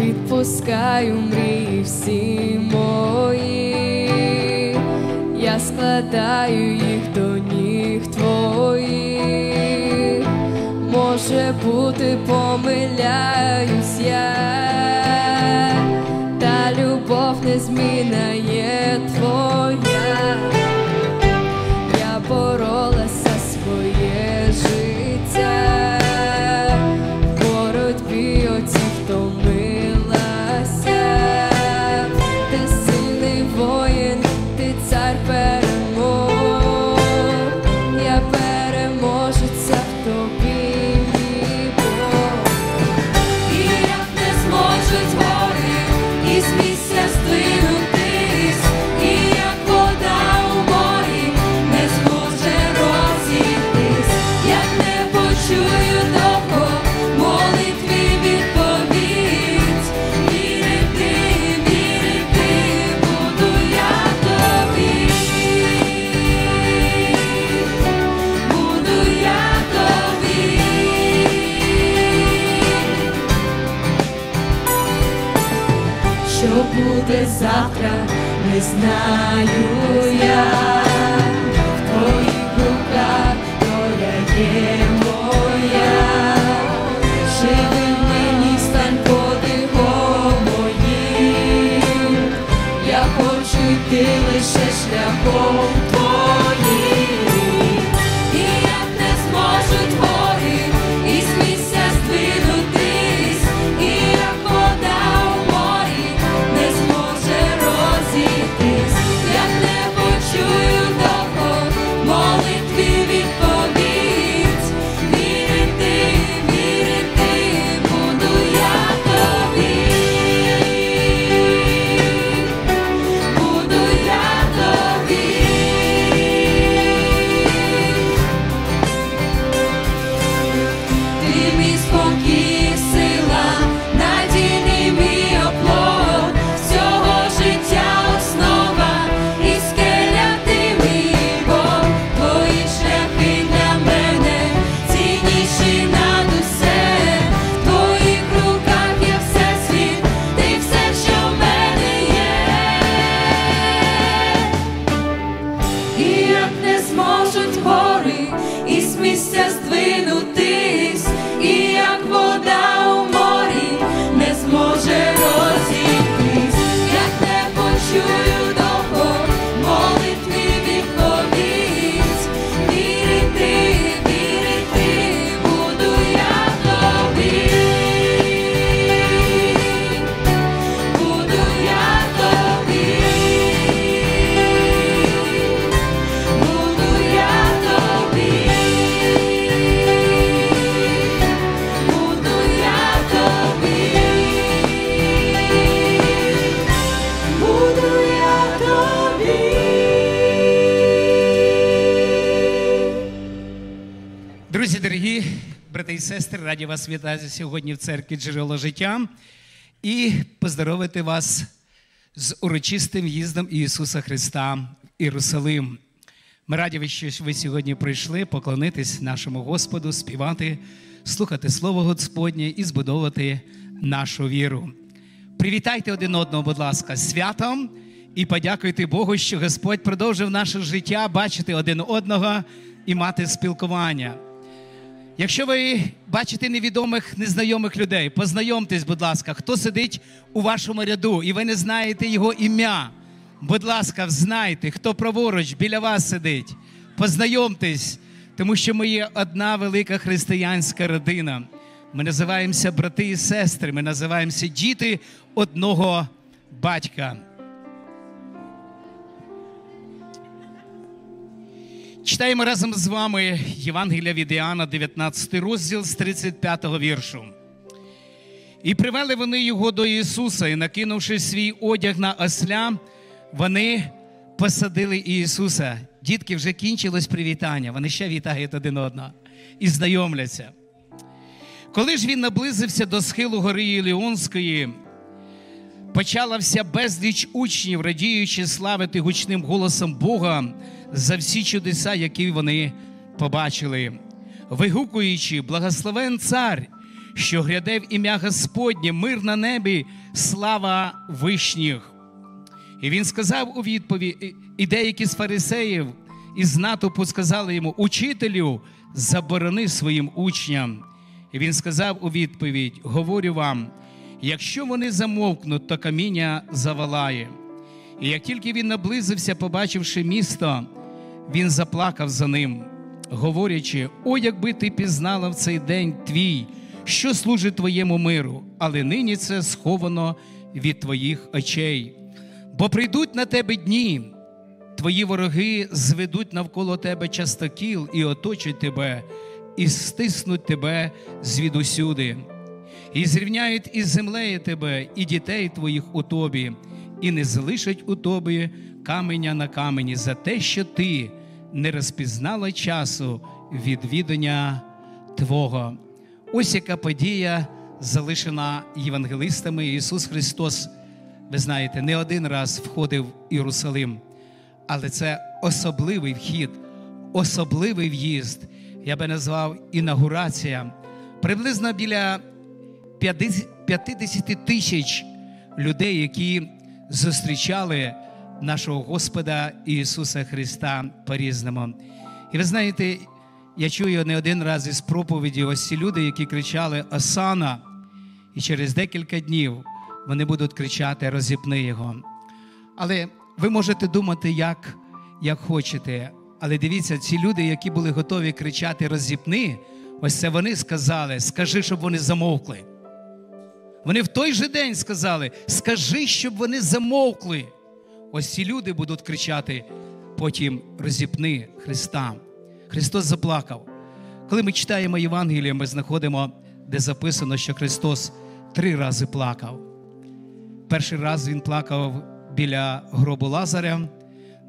Відпускаю мрії всі мої, я складаю їх до ніг твоїх. Може бути, помиляюсь я, та любов незмінна є твоя. Не знаю я. В твоїх руках доля є моя. Живи мені, стань подихом. Я хочу йти лише шляхом Друзі, дорогі брати і сестри, раді вас вітати сьогодні в церкві Джерело життя і поздоровити вас з урочистим в'їздом Ісуса Христа в Єрусалим. Ми раді, що ви сьогодні прийшли поклонитись нашому Господу, співати, слухати Слово Господнє і збудовувати нашу віру. Привітайте один одного, будь ласка, святом і подякуйте Богу, що Господь продовжив наше життя бачити один одного і мати спілкування. Якщо ви бачите невідомих, незнайомих людей, познайомтесь, будь ласка, хто сидить у вашому ряду, і ви не знаєте його ім'я. Будь ласка, знайте, хто праворуч біля вас сидить. Познайомтесь, тому що ми є одна велика християнська родина. Ми називаємося брати і сестри, ми називаємося діти одного батька. Читаємо разом з вами Євангелія від Іоанна, 19 розділ з 35 віршу. І привели вони його до Ісуса, і, накинувши свій одяг на осля, вони посадили Ісуса. Дітки вже кінчилось привітання, вони ще вітають один одного і знайомляться. Коли ж він наблизився до схилу гори Іліонської, почала вся безліч учнів, радіючи славити гучним голосом Бога за всі чудеса, які вони побачили, вигукуючи, благословен цар, що гряде в ім'я Господнє, мир на небі, слава вишніх. І він сказав у відповідь, і деякі з фарисеїв із натовпу сказали йому: Учителю, заборони своїм учням. І він сказав у відповідь: Говорю вам, якщо вони замовкнуть, то каміння завалає. І як тільки він наблизився, побачивши місто, він заплакав за ним, говорячи: О, якби ти пізнала в цей день твій, що служить твоєму миру, але нині це сховано від твоїх очей. Бо прийдуть на тебе дні, твої вороги зведуть навколо тебе частокіл і оточать тебе, і стиснуть тебе звідусюди, і зрівняють із землею тебе, і дітей твоїх у тобі, і не залишать у тобі каменя на камені за те, що ти не розпізнала часу відвідання Твого. Ось яка подія залишена євангелистами. Ісус Христос, ви знаєте, не один раз входив в Єрусалим, але це особливий вхід, особливий в'їзд. Я би назвав інаугурація. Приблизно біля 50 тисяч людей, які зустрічали нашого Господа Ісуса Христа по-різному. І ви знаєте, я чую не один раз із проповіді ось ці люди, які кричали Осана, і через декілька днів вони будуть кричати Розіпни його. Але ви можете думати, як, як хочете. Але дивіться, ці люди, які були готові кричати Розіпни, ось це вони сказали, скажи, щоб вони замовкли. Вони в той же день сказали: скажи, щоб вони замовкли. Ось ці люди будуть кричати, потім розіпни Христа. Христос заплакав. Коли ми читаємо Євангеліє, ми знаходимо, де записано, що Христос три рази плакав. Перший раз Він плакав біля гробу Лазаря,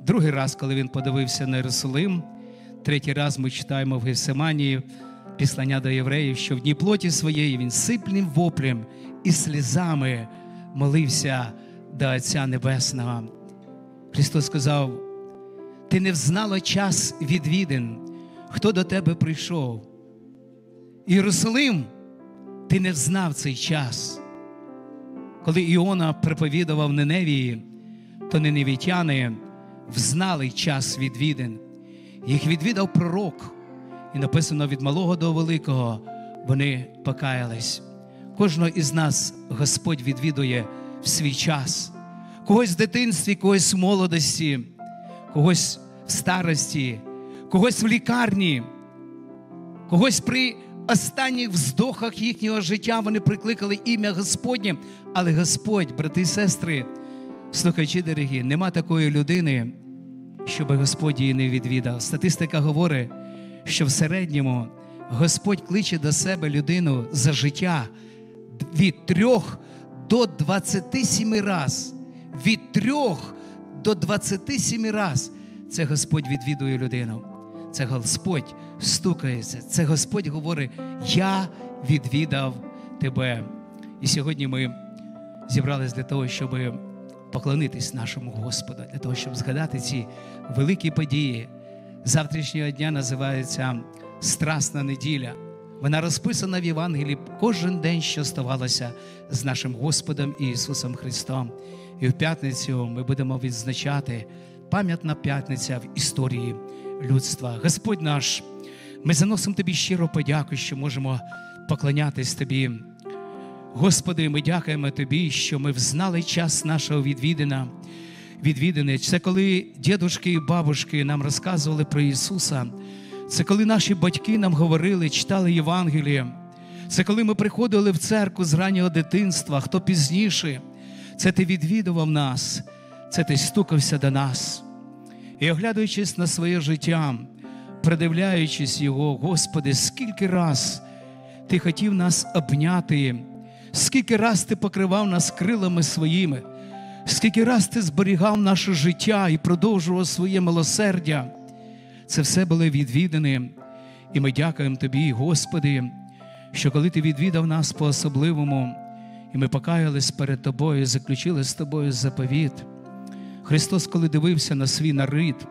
другий раз, коли він подивився на Єрусалим, третій раз ми читаємо в Гефсиманії післання до євреїв, що в дні плоті своєї він сиплним воплем і слізами молився до Отця Небесного. Христос сказав: Ти не взнала час відвідин, хто до тебе прийшов. Єрусалим, ти не взнав цей час. Коли Іона проповідував Неневії, то неневітяни взнали час відвідин. Їх відвідав пророк, і написано від малого до великого вони покаялись. Кожного із нас Господь відвідує в свій час, когось в дитинстві, когось в молодості, когось в старості, когось в лікарні, когось при останніх вздохах їхнього життя вони прикликали ім'я Господнє. Але Господь, брати і сестри, слухачі дорогі, нема такої людини, щоб Господь її не відвідав. Статистика говорить, що в середньому Господь кличе до себе людину за життя від трьох до 27 раз. Від трьох до 27 раз. Це Господь відвідує людину. Це Господь стукається. Це Господь говорить: Я відвідав тебе. І сьогодні ми зібрались для того, щоб поклонитись нашому Господу, для того, щоб згадати ці великі події. Завтрашнього дня називається Страсна неділя. Вона розписана в Євангелії кожен день, що ставалося з нашим Господом Ісусом Христом. І в п'ятницю ми будемо відзначати пам'ятна п'ятниця в історії людства. Господь наш, ми заносимо Тобі щиро подяку, що можемо поклонятись Тобі. Господи, ми дякуємо Тобі, що ми взнали час нашого відвідина. Відвідини. Це коли дідушки і бабушки нам розказували про Ісуса. Це коли наші батьки нам говорили, читали Євангеліє. Це коли ми приходили в церкву з раннього дитинства, хто пізніше. Це ти відвідував нас, це ти стукався до нас. І оглядуючись на своє життя, придивляючись його, Господи, скільки раз Ти хотів нас обняти, скільки раз Ти покривав нас крилами своїми, скільки раз Ти зберігав наше життя і продовжував своє милосердя. Це все були відвідини. І ми дякуємо Тобі, Господи, що коли Ти відвідав нас по-особливому, і ми покаялись перед Тобою, заключили з Тобою заповіт. Христос, коли дивився на свій народ,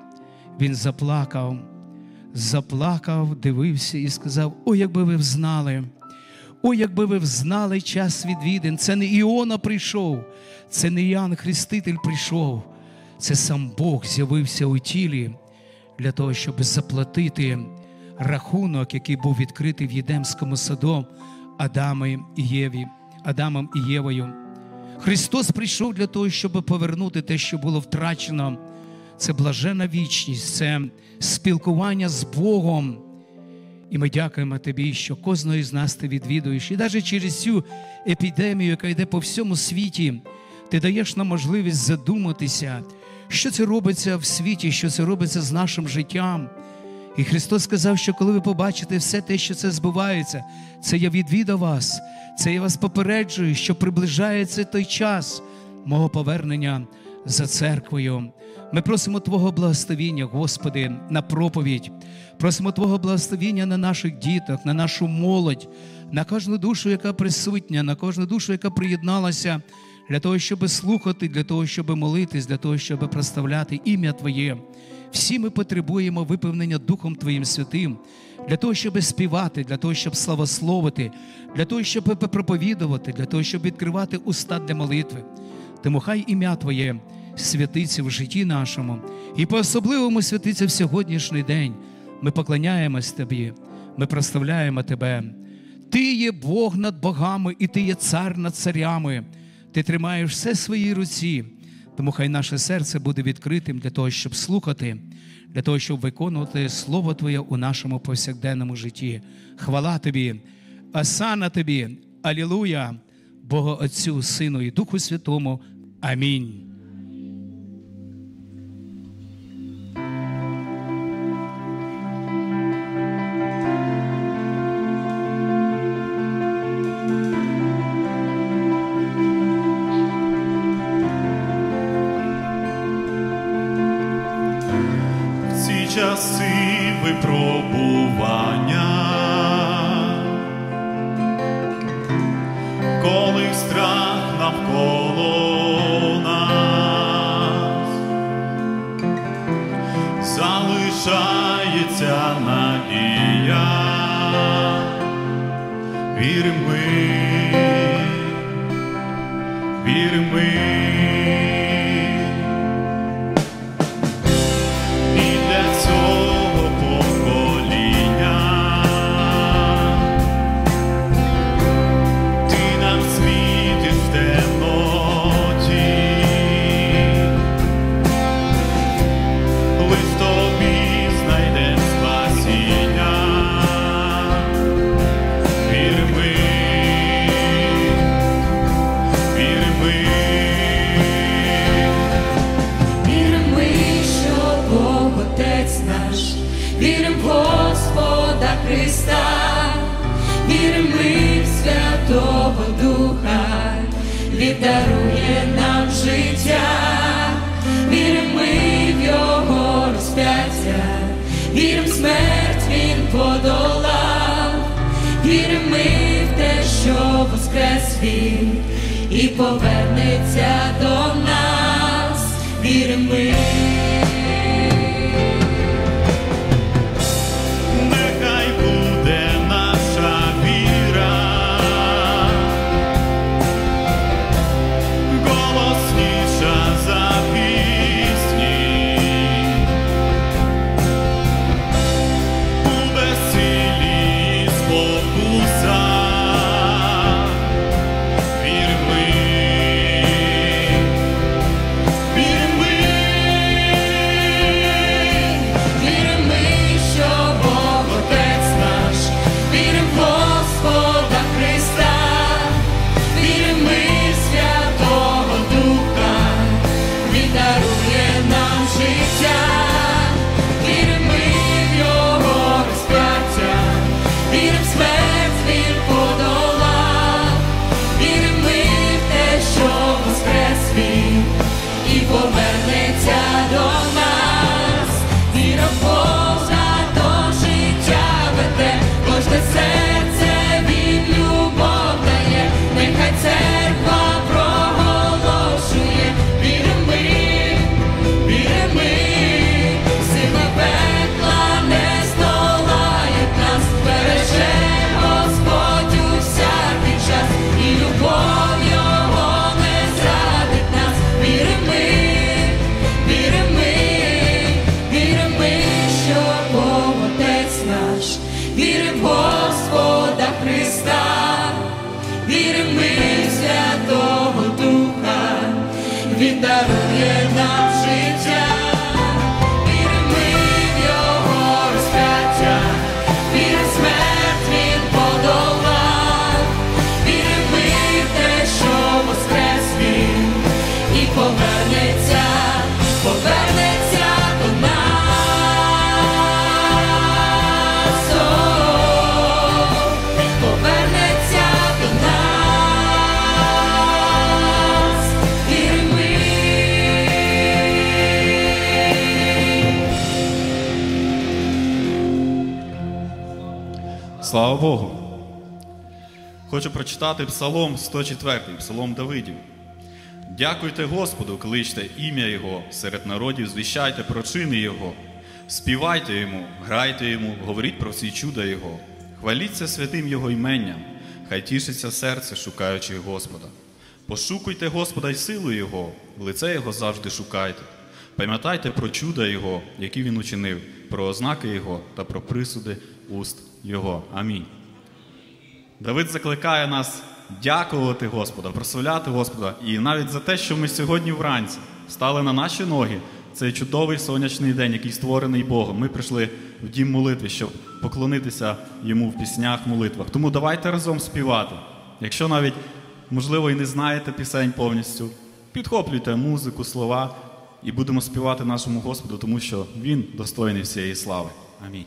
Він заплакав. заплакав, дивився і сказав: О, якби ви взнали! О, якби ви взнали час відвідин, це не Іона прийшов, це не Ян Хреститель прийшов, це сам Бог з'явився у тілі для того, щоб заплатити рахунок, який був відкритий в Єдемському саду Адами і Єві, Адамом і Євою. Христос прийшов для того, щоб повернути те, що було втрачено. Це блажена вічність, це спілкування з Богом. І ми дякуємо тобі, що кожного із нас ти відвідуєш. І навіть через цю епідемію, яка йде по всьому світі, ти даєш нам можливість задуматися, що це робиться в світі, що це робиться з нашим життям. І Христос сказав, що коли ви побачите все те, що це збувається, це я відвідав вас, це я вас попереджую, що приближається той час мого повернення за церквою. Ми просимо Твого благословіння, Господи, на проповідь. Просимо Твого благословіння на наших діток, на нашу молодь, на кожну душу, яка присутня, на кожну душу, яка приєдналася для того, щоб слухати, для того, щоб молитись, для того, щоб проставляти ім'я Твоє. Всі ми потребуємо виповнення Духом Твоїм Святим, для того, щоб співати, для того, щоб славословити, для того, щоб проповідувати, для того, щоб відкривати уста для молитви. Тому хай ім'я Твоє святиться в житті нашому, і по-особливому святиться в сьогоднішній день. Ми поклоняємось Тобі, ми прославляємо Тебе. Ти є Бог над богами, і Ти є цар над царями. Ти тримаєш все в своїй руці. Тому хай наше серце буде відкритим для того, щоб слухати, для того, щоб виконувати Слово Твоє у нашому повсякденному житті. Хвала Тобі, асана Тобі, Алілуя, Бога Отцю, Сину і Духу Святому. Амінь. Прочитати Псалом 104, Псалом Давидів. Дякуйте Господу, кличте ім'я Його серед народів, звіщайте про чини Його, співайте йому, грайте йому, говоріть про всі чуда Його, хваліться святим Його іменням, хай тішиться серце, шукаючи Господа. Пошукуйте Господа й силу Його, лице Його завжди шукайте. Пам'ятайте про чуда Його, які Він учинив, про ознаки Його та про присуди уст Його. Амінь. Давид закликає нас дякувати Господа, прославляти Господа і навіть за те, що ми сьогодні вранці стали на наші ноги. Цей чудовий сонячний день, який створений Богом. Ми прийшли в дім молитви, щоб поклонитися йому в піснях, молитвах. Тому давайте разом співати. Якщо навіть, можливо, і не знаєте пісень повністю, підхоплюйте музику, слова і будемо співати нашому Господу, тому що Він достойний всієї слави. Амінь.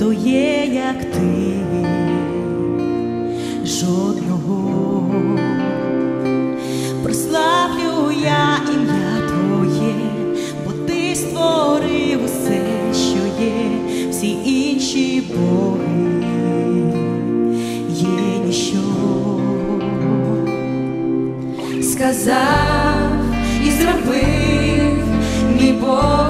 Хто є, як ти, жодного. Прославлю я ім'я Твоє, бо ти створив усе, що є, всі інші боги є ніщо. Сказав і зробив, мій Бог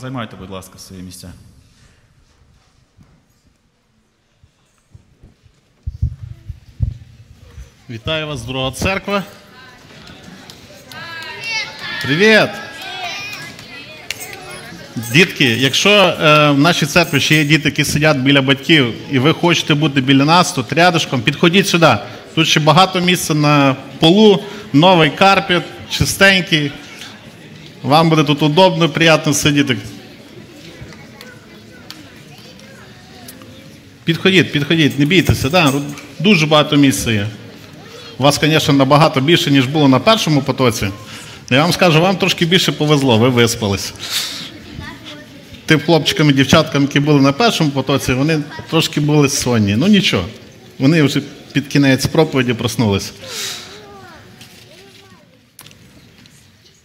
займайте, будь ласка, свої місця. Вітаю вас, друга церква. Привіт! Дітки, якщо е, в нашій церкві ще є діти, які сидять біля батьків, і ви хочете бути біля нас, тут рядышком, підходіть сюди. Тут ще багато місця на полу, новий карпет, чистенький. Вам буде тут удобно, приємно сидіти. Підходіть, підходіть, не бійтеся, да? дуже багато місця є. У вас, звісно, набагато більше, ніж було на першому потоці. Я вам скажу, вам трошки більше повезло, ви виспались. Тим хлопчикам і дівчаткам, які були на першому потоці, вони трошки були сонні. Ну нічого. Вони вже під кінець проповіді проснулись.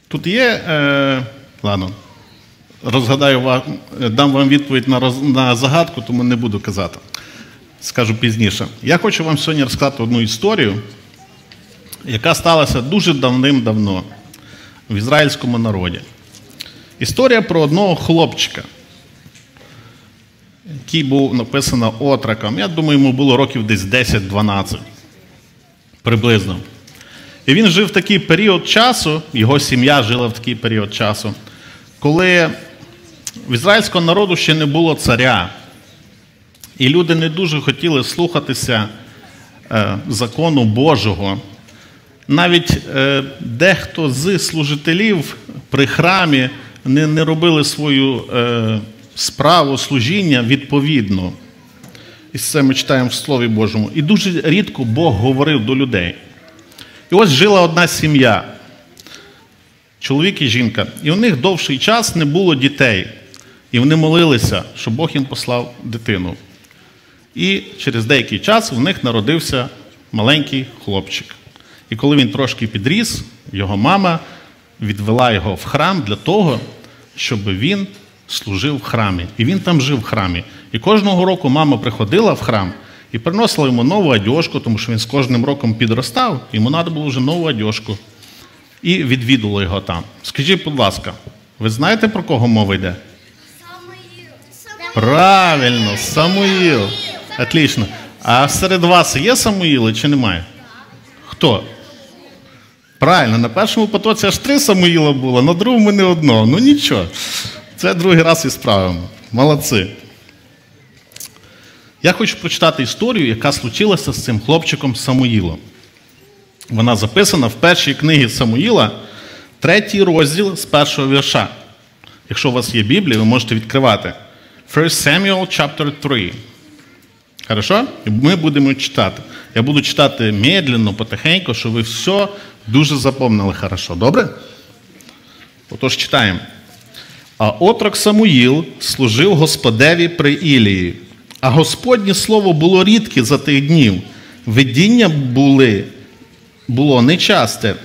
Тут є. Е, ладно, розгадаю вам, дам вам відповідь на, роз, на загадку, тому не буду казати. Скажу пізніше. Я хочу вам сьогодні розказати одну історію, яка сталася дуже давним-давно в ізраїльському народі. Історія про одного хлопчика, який був написано отраком. Я думаю, йому було років десь 10-12 приблизно. І він жив в такий період часу, його сім'я жила в такий період часу, коли в ізраїльського народу ще не було царя. І люди не дуже хотіли слухатися е, закону Божого. Навіть е, дехто з служителів при храмі не, не робили свою е, справу служіння відповідно. І це ми читаємо в Слові Божому. І дуже рідко Бог говорив до людей. І ось жила одна сім'я, чоловік і жінка, і у них довший час не було дітей. І вони молилися, щоб Бог їм послав дитину. І через деякий час в них народився маленький хлопчик. І коли він трошки підріс, його мама відвела його в храм для того, щоб він служив в храмі. І він там жив в храмі. І кожного року мама приходила в храм і приносила йому нову одежку, тому що він з кожним роком підростав, йому треба було вже нову одежку. І відвідувала його там. Скажіть, будь ласка, ви знаєте, про кого мова йде? Самуїл. Правильно, Самуїл. Отлично. А серед вас є Самуїли чи немає? Хто? Правильно, на першому потоці аж три Самуїла було, на другому не одного. Ну нічого. Це другий раз і справимо. Молодці. Я хочу прочитати історію, яка случилася з цим хлопчиком Самуїлом. Вона записана в першій книгі Самуїла, третій розділ з першого вірша. Якщо у вас є Біблія, ви можете відкривати. 1 Samuel chapter 3. Хорошо? І ми будемо читати. Я буду читати медленно, потихеньку, щоб ви все дуже запомнили хорошо. Добре? Отож, читаємо. А отрок Самуїл служив Господеві при Ілії, а Господнє слово було рідке за тих днів. Видіння були, було нечасте.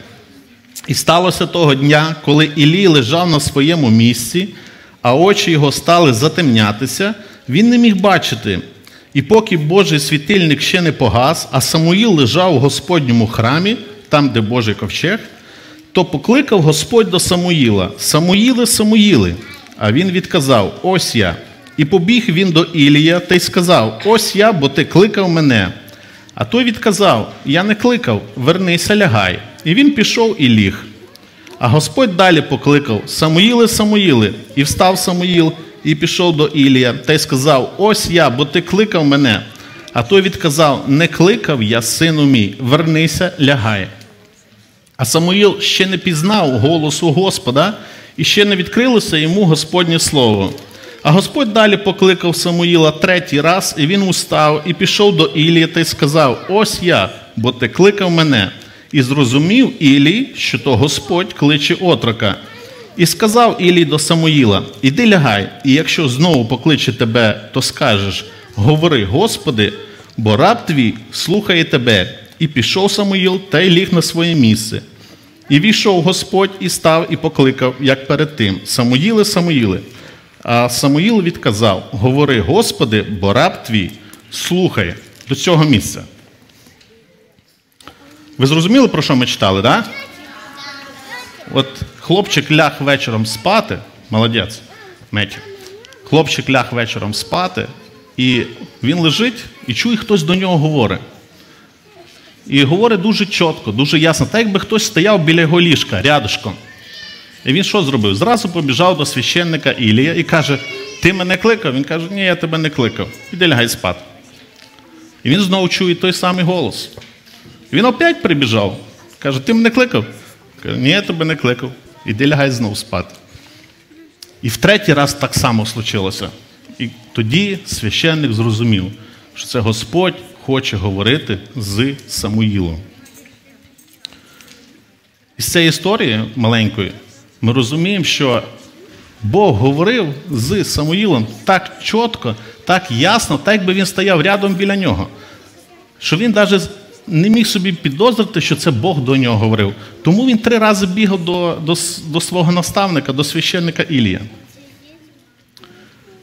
І сталося того дня, коли Ілій лежав на своєму місці, а очі його стали затемнятися, він не міг бачити. І поки Божий світильник ще не погас, а Самуїл лежав у Господньому храмі, там, де Божий ковчег, то покликав Господь до Самуїла: Самуїле, Самуїли. А він відказав: Ось я. І побіг він до Ілія та й сказав: Ось я, бо ти кликав мене. А той відказав: Я не кликав, вернися, лягай. І він пішов і ліг. А Господь далі покликав Самуїле, Самуїле, і встав Самуїл, і пішов до Ілія, та й сказав: Ось я, бо ти кликав мене. А той відказав: Не кликав я, сину мій, вернися, лягай. А Самуїл ще не пізнав голосу Господа, і ще не відкрилося йому Господнє слово. А Господь далі покликав Самуїла третій раз, і він устав і пішов до Ілії та й сказав: Ось я, бо ти кликав мене. І зрозумів Ілій, що то Господь кличе отрока. І сказав Ілій до Самуїла: Іди лягай, і якщо знову покличе тебе, то скажеш: Говори, Господи, бо раб твій слухає тебе. І пішов Самуїл та й ліг на своє місце. І війшов Господь і став і покликав, як перед тим: Самуїле, Самуїле. А Самуїл відказав: Говори, Господи, бо раб твій слухає до цього місця. Ви зрозуміли, про що ми читали, так? Да? От хлопчик ляг вечором спати, молодець. Меті. Хлопчик ляг вечором спати, і він лежить і чує, хтось до нього говорить. І говорить дуже чітко, дуже ясно, так якби хтось стояв біля його ліжка рядышком. І він що зробив? Зразу побіжав до священника Ілія і каже: Ти мене кликав? Він каже, ні, я тебе не кликав. Іди лягай спати. І він знову чує той самий голос. І він опять прибіжав. Каже, ти мене кликав? Каже, ні, я тебе не кликав. Іди лягай знову спати. І в третій раз так само случилося. І тоді священник зрозумів, що це Господь хоче говорити з Самуїлом. Із цієї історії маленької ми розуміємо, що Бог говорив з Самуїлом так чітко, так ясно, так якби він стояв рядом біля нього. Що він навіть не міг собі підозрити, що це Бог до нього говорив. Тому він три рази бігав до, до, до свого наставника, до священника Ілія.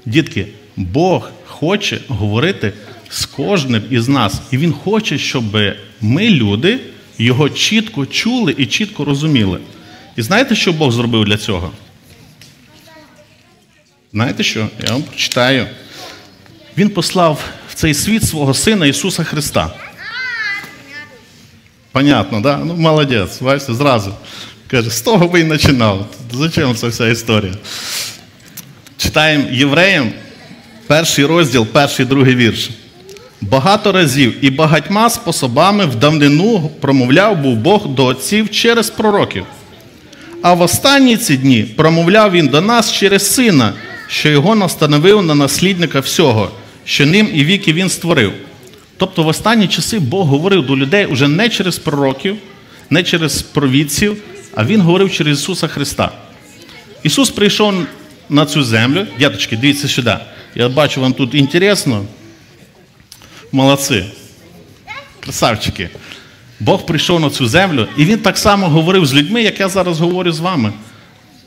Дітки, Бог хоче говорити з кожним із нас. І Він хоче, щоб ми, люди, його чітко чули і чітко розуміли. І знаєте, що Бог зробив для цього? Знаєте що? Я вам прочитаю. Він послав в цей світ свого Сина Ісуса Христа. Понятно, да? Ну, молодець, бачите, зразу. Каже, з того би і починав. Зачем ця вся історія? Читаємо євреям, перший розділ, перший другий вірш. Багато разів і багатьма способами в давнину промовляв був Бог до отців через пророків. А в останні ці дні промовляв він до нас через сина, що його настановив на наслідника всього, що ним і віки він створив. Тобто в останні часи Бог говорив до людей уже не через пророків, не через провідців, а Він говорив через Ісуса Христа. Ісус прийшов на цю землю. Дяточки, дивіться сюди. Я бачу, вам тут інтересно. Молодці. Красавчики. Бог прийшов на цю землю, і Він так само говорив з людьми, як я зараз говорю з вами.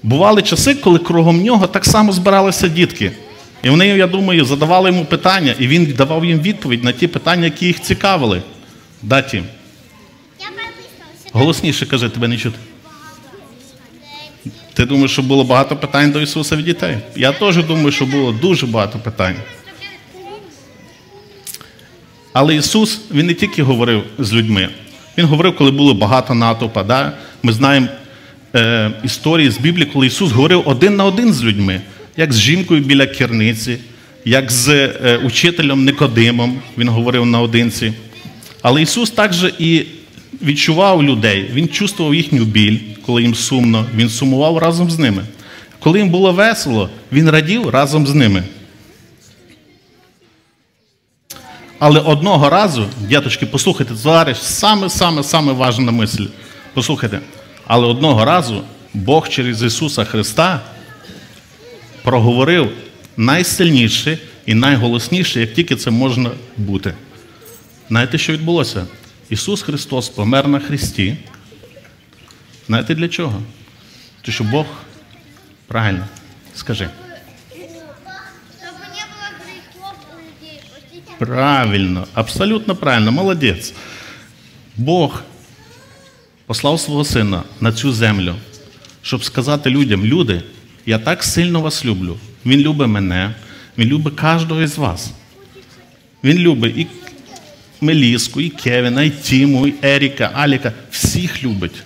Бували часи, коли кругом нього так само збиралися дітки. І вони, я думаю, задавали йому питання, і він давав їм відповідь на ті питання, які їх цікавили. Да, Тім? Я прописався. Голосніше кажи, тебе не чути. Ти думаєш, що було багато питань до Ісуса від дітей? Я теж думаю, що було дуже багато питань. Але Ісус Він не тільки говорив з людьми, Він говорив, коли було багато натовпа. Да? Ми знаємо е, історії з Біблії, коли Ісус говорив один на один з людьми, як з жінкою біля керниці, як з е, учителем Никодимом, Він говорив наодинці. Але Ісус також і відчував людей, Він чувствував їхню біль, коли їм сумно, Він сумував разом з ними. Коли їм було весело, Він радів разом з ними. Але одного разу, діточки, послухайте, зараз саме-саме-саме важна мисль. Послухайте. Але одного разу Бог через Ісуса Христа проговорив найсильніше і найголосніше, як тільки це можна бути. Знаєте, що відбулося? Ісус Христос помер на Христі. Знаєте для чого? Тому що Бог правильно, скажи. Чтобы не было грехов у людей. Простите. Правильно, абсолютно правильно, молодець. Бог послав свого сина на цю землю, щоб сказати людям: люди, я так сильно вас люблю. Він любить мене, він любить кожного із вас. Він любить і Меліску, і Кевіна, і Тіму, і Еріка, Аліка. Всіх любить.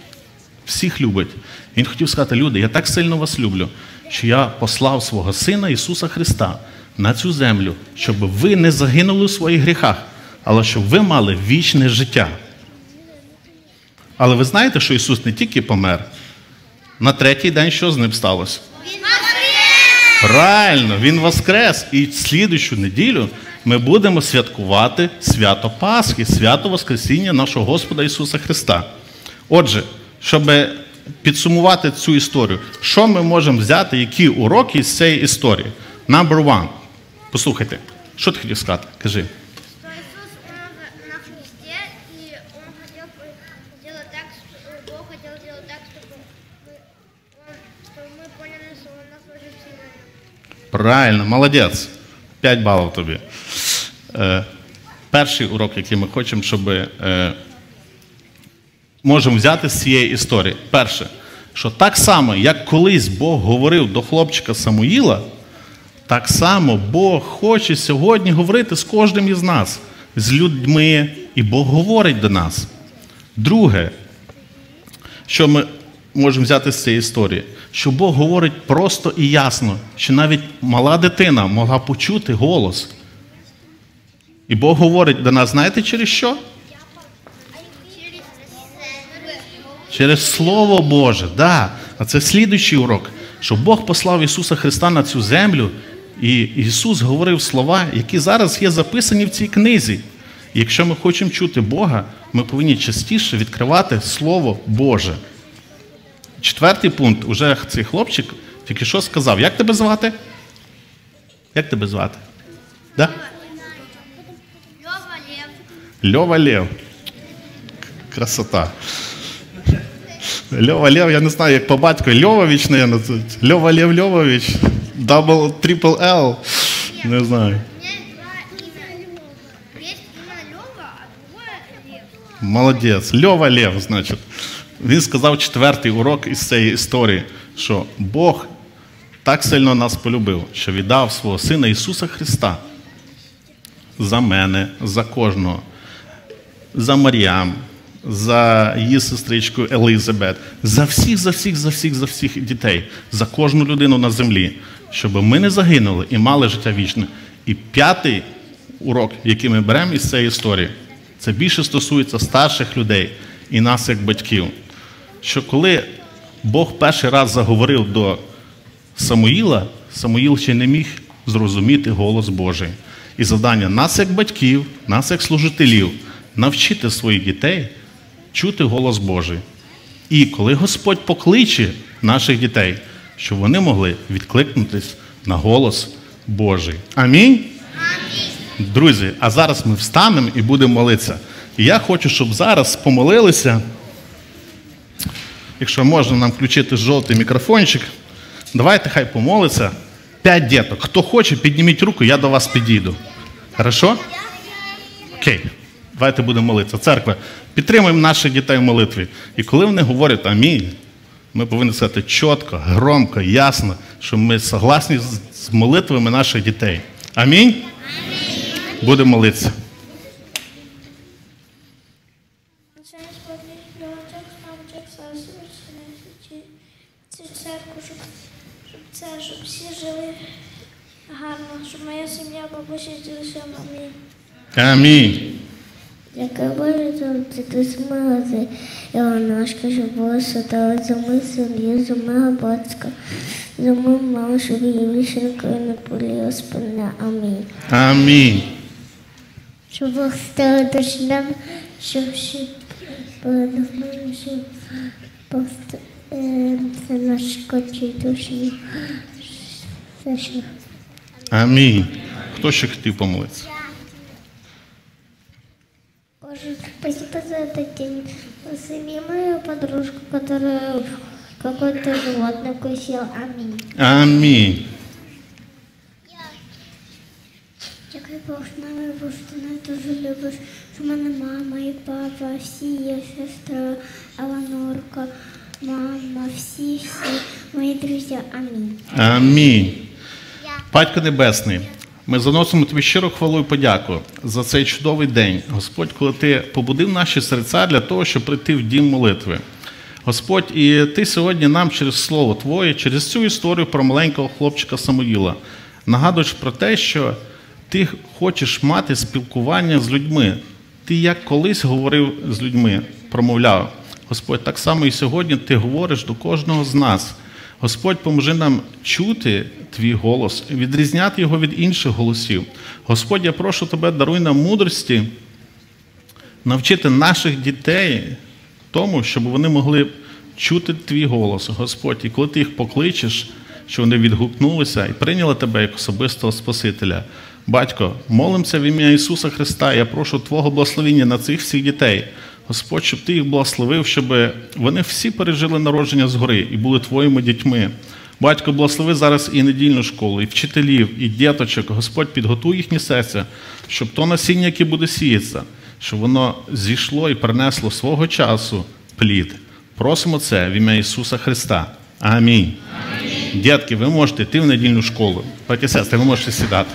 Всіх любить. Він хотів сказати, люди, я так сильно вас люблю, що я послав свого Сина Ісуса Христа на цю землю, щоб ви не загинули у своїх гріхах, але щоб ви мали вічне життя. Але ви знаєте, що Ісус не тільки помер, на третій день що з ним сталося? Правильно, Він воскрес. І слідущу неділю ми будемо святкувати свято Пасхи, свято Воскресіння нашого Господа Ісуса Христа. Отже, щоб підсумувати цю історію, що ми можемо взяти, які уроки з цієї історії? Number one. Послухайте, що ти хотів сказати? Кажи. Что Иисус умер на Христе, и Он хотел бы сделать так, что Бог хотел сделать так, чтобы мы, он, чтобы мы поняли, что Он нас очень сильно любит. Правильно, молодець. 5 балів тобі. Е, перший урок, який ми хочемо, щоб е, можемо взяти з цієї історії. Перше, що так само, як колись Бог говорив до хлопчика Самуїла, так само Бог хоче сьогодні говорити з кожним із нас, з людьми, і Бог говорить до нас. Друге, що ми можемо взяти з цієї історії, що Бог говорить просто і ясно, що навіть мала дитина могла почути голос. І Бог говорить до нас, знаєте через що? Через Слово Боже, да. А це слідуючий урок, що Бог послав Ісуса Христа на цю землю, і Ісус говорив слова, які зараз є записані в цій книзі. І якщо ми хочемо чути Бога, ми повинні частіше відкривати Слово Боже. Четвертий пункт, уже цей хлопчик тільки що сказав. Як тебе звати? Як тебе звати? Да? Лёва Лев. Льова Лев. Красота. Льова Лев, я не знаю, як по батьку. Льовович, наверное. Льова Лев Льовович. Дабл, трипл Л. Не знаю. Молодець. Льова Лев, значить. Він сказав четвертий урок із цієї історії, що Бог так сильно нас полюбив, що віддав свого Сина Ісуса Христа за мене, за кожного, за Маріам, за її сестричку Елизабет, за всіх, за всіх, за всіх, за всіх дітей, за кожну людину на землі, щоб ми не загинули і мали життя вічне. І п'ятий урок, який ми беремо із цієї історії, це більше стосується старших людей і нас як батьків. Що коли Бог перший раз заговорив до Самуїла, Самуїл ще не міг зрозуміти голос Божий. І завдання нас, як батьків, нас, як служителів, навчити своїх дітей чути голос Божий. І коли Господь покличе наших дітей, щоб вони могли відкликнутись на голос Божий. Амінь. Друзі, а зараз ми встанемо і будемо молитися. І я хочу, щоб зараз помолилися. Якщо можна нам включити жовтий мікрофончик, давайте хай помолиться. П'ять діток. Хто хоче, підніміть руку, я до вас підійду. Хорошо? Окей. Давайте будемо молитися. Церква, підтримуємо наших дітей в молитві. І коли вони говорять амінь, ми повинні сказати чітко, громко, ясно, що ми согласні з молитвами наших дітей. Амінь? Будемо молитися. Церкву, щоб, щоб це, щоб всі жили гарно, щоб моя сім'я з. Амінь. Амінь. Дякую Боже, за ти смилити Іваношка, щоб було святого за ми сім'ї, за мого батька, за мою маму, щоб її ніколи не поліла спина. Амінь. Амінь. Щоб Бог став дождем, щоб нормальні, щоб е, це наші коті душі. Що Амінь. Хто ще хотів помолитися? Боже, спасибо за этот день. Возьми мою подружку, которая какое-то животное укусила. Аминь. Амінь. Дякую Бог, нами, Бог, ти мене дуже любиш. Що в мене мама і папа, всі є сестра, Еланорка, мама, всі, всі мої друзі. Амінь. Амінь. Батько Небесний, ми заносимо тобі щиро хвалу і подяку за цей чудовий день. Господь, коли ти побудив наші серця для того, щоб прийти в дім молитви. Господь, і ти сьогодні нам через Слово Твоє, через цю історію про маленького хлопчика Самуїла, нагадуєш про те, що ти хочеш мати спілкування з людьми. Ти як колись говорив з людьми, промовляв. Господь, так само і сьогодні ти говориш до кожного з нас. Господь, поможи нам чути твій голос, відрізняти його від інших голосів. Господь, я прошу тебе, даруй нам мудрості навчити наших дітей тому, щоб вони могли чути твій голос, Господь. І коли ти їх покличеш, щоб вони відгукнулися і прийняли тебе як особистого Спасителя. Батько, молимося в ім'я Ісуса Христа. Я прошу Твого благословення на цих всіх дітей. Господь, щоб Ти їх благословив, щоб вони всі пережили народження згори і були твоїми дітьми. Батько, благослови зараз і недільну школу, і вчителів, і діточок. Господь, підготуй їхні серця, щоб то насіння, яке буде сіятися, щоб воно зійшло і принесло свого часу плід. Просимо це в ім'я Ісуса Христа. Амінь. Амінь. Дітки, ви можете йти в недільну школу. Батьки сестри, ви можете сідати.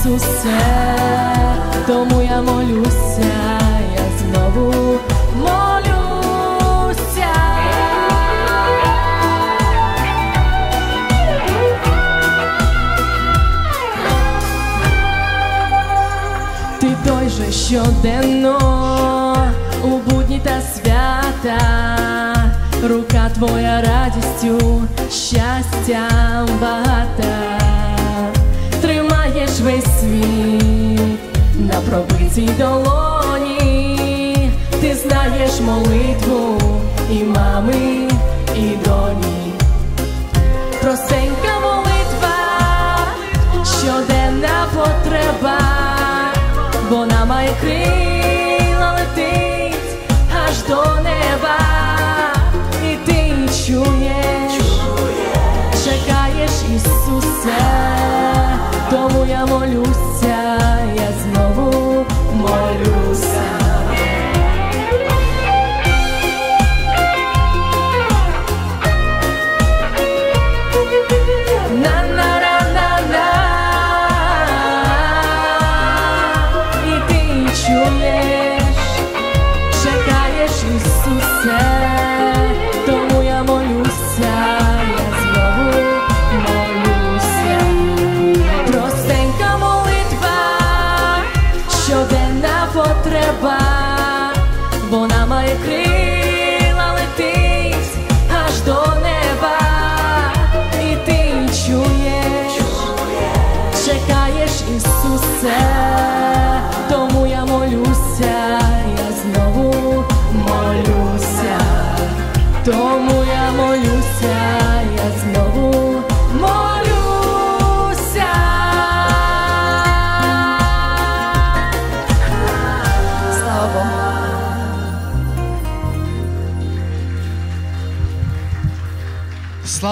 Ісусе, тому я молюся, я знову молюся. Ти той же щоденно у будні та свята. Рука твоя радістю, щастям багата маєш весь світ на пробитій долоні, ти знаєш молитву і мами, і доні. Простенька молитва, щоденна потреба, вона має крила летить аж до неба, і ти чуєш. Ісуса, тому я молюся, я знову молюся.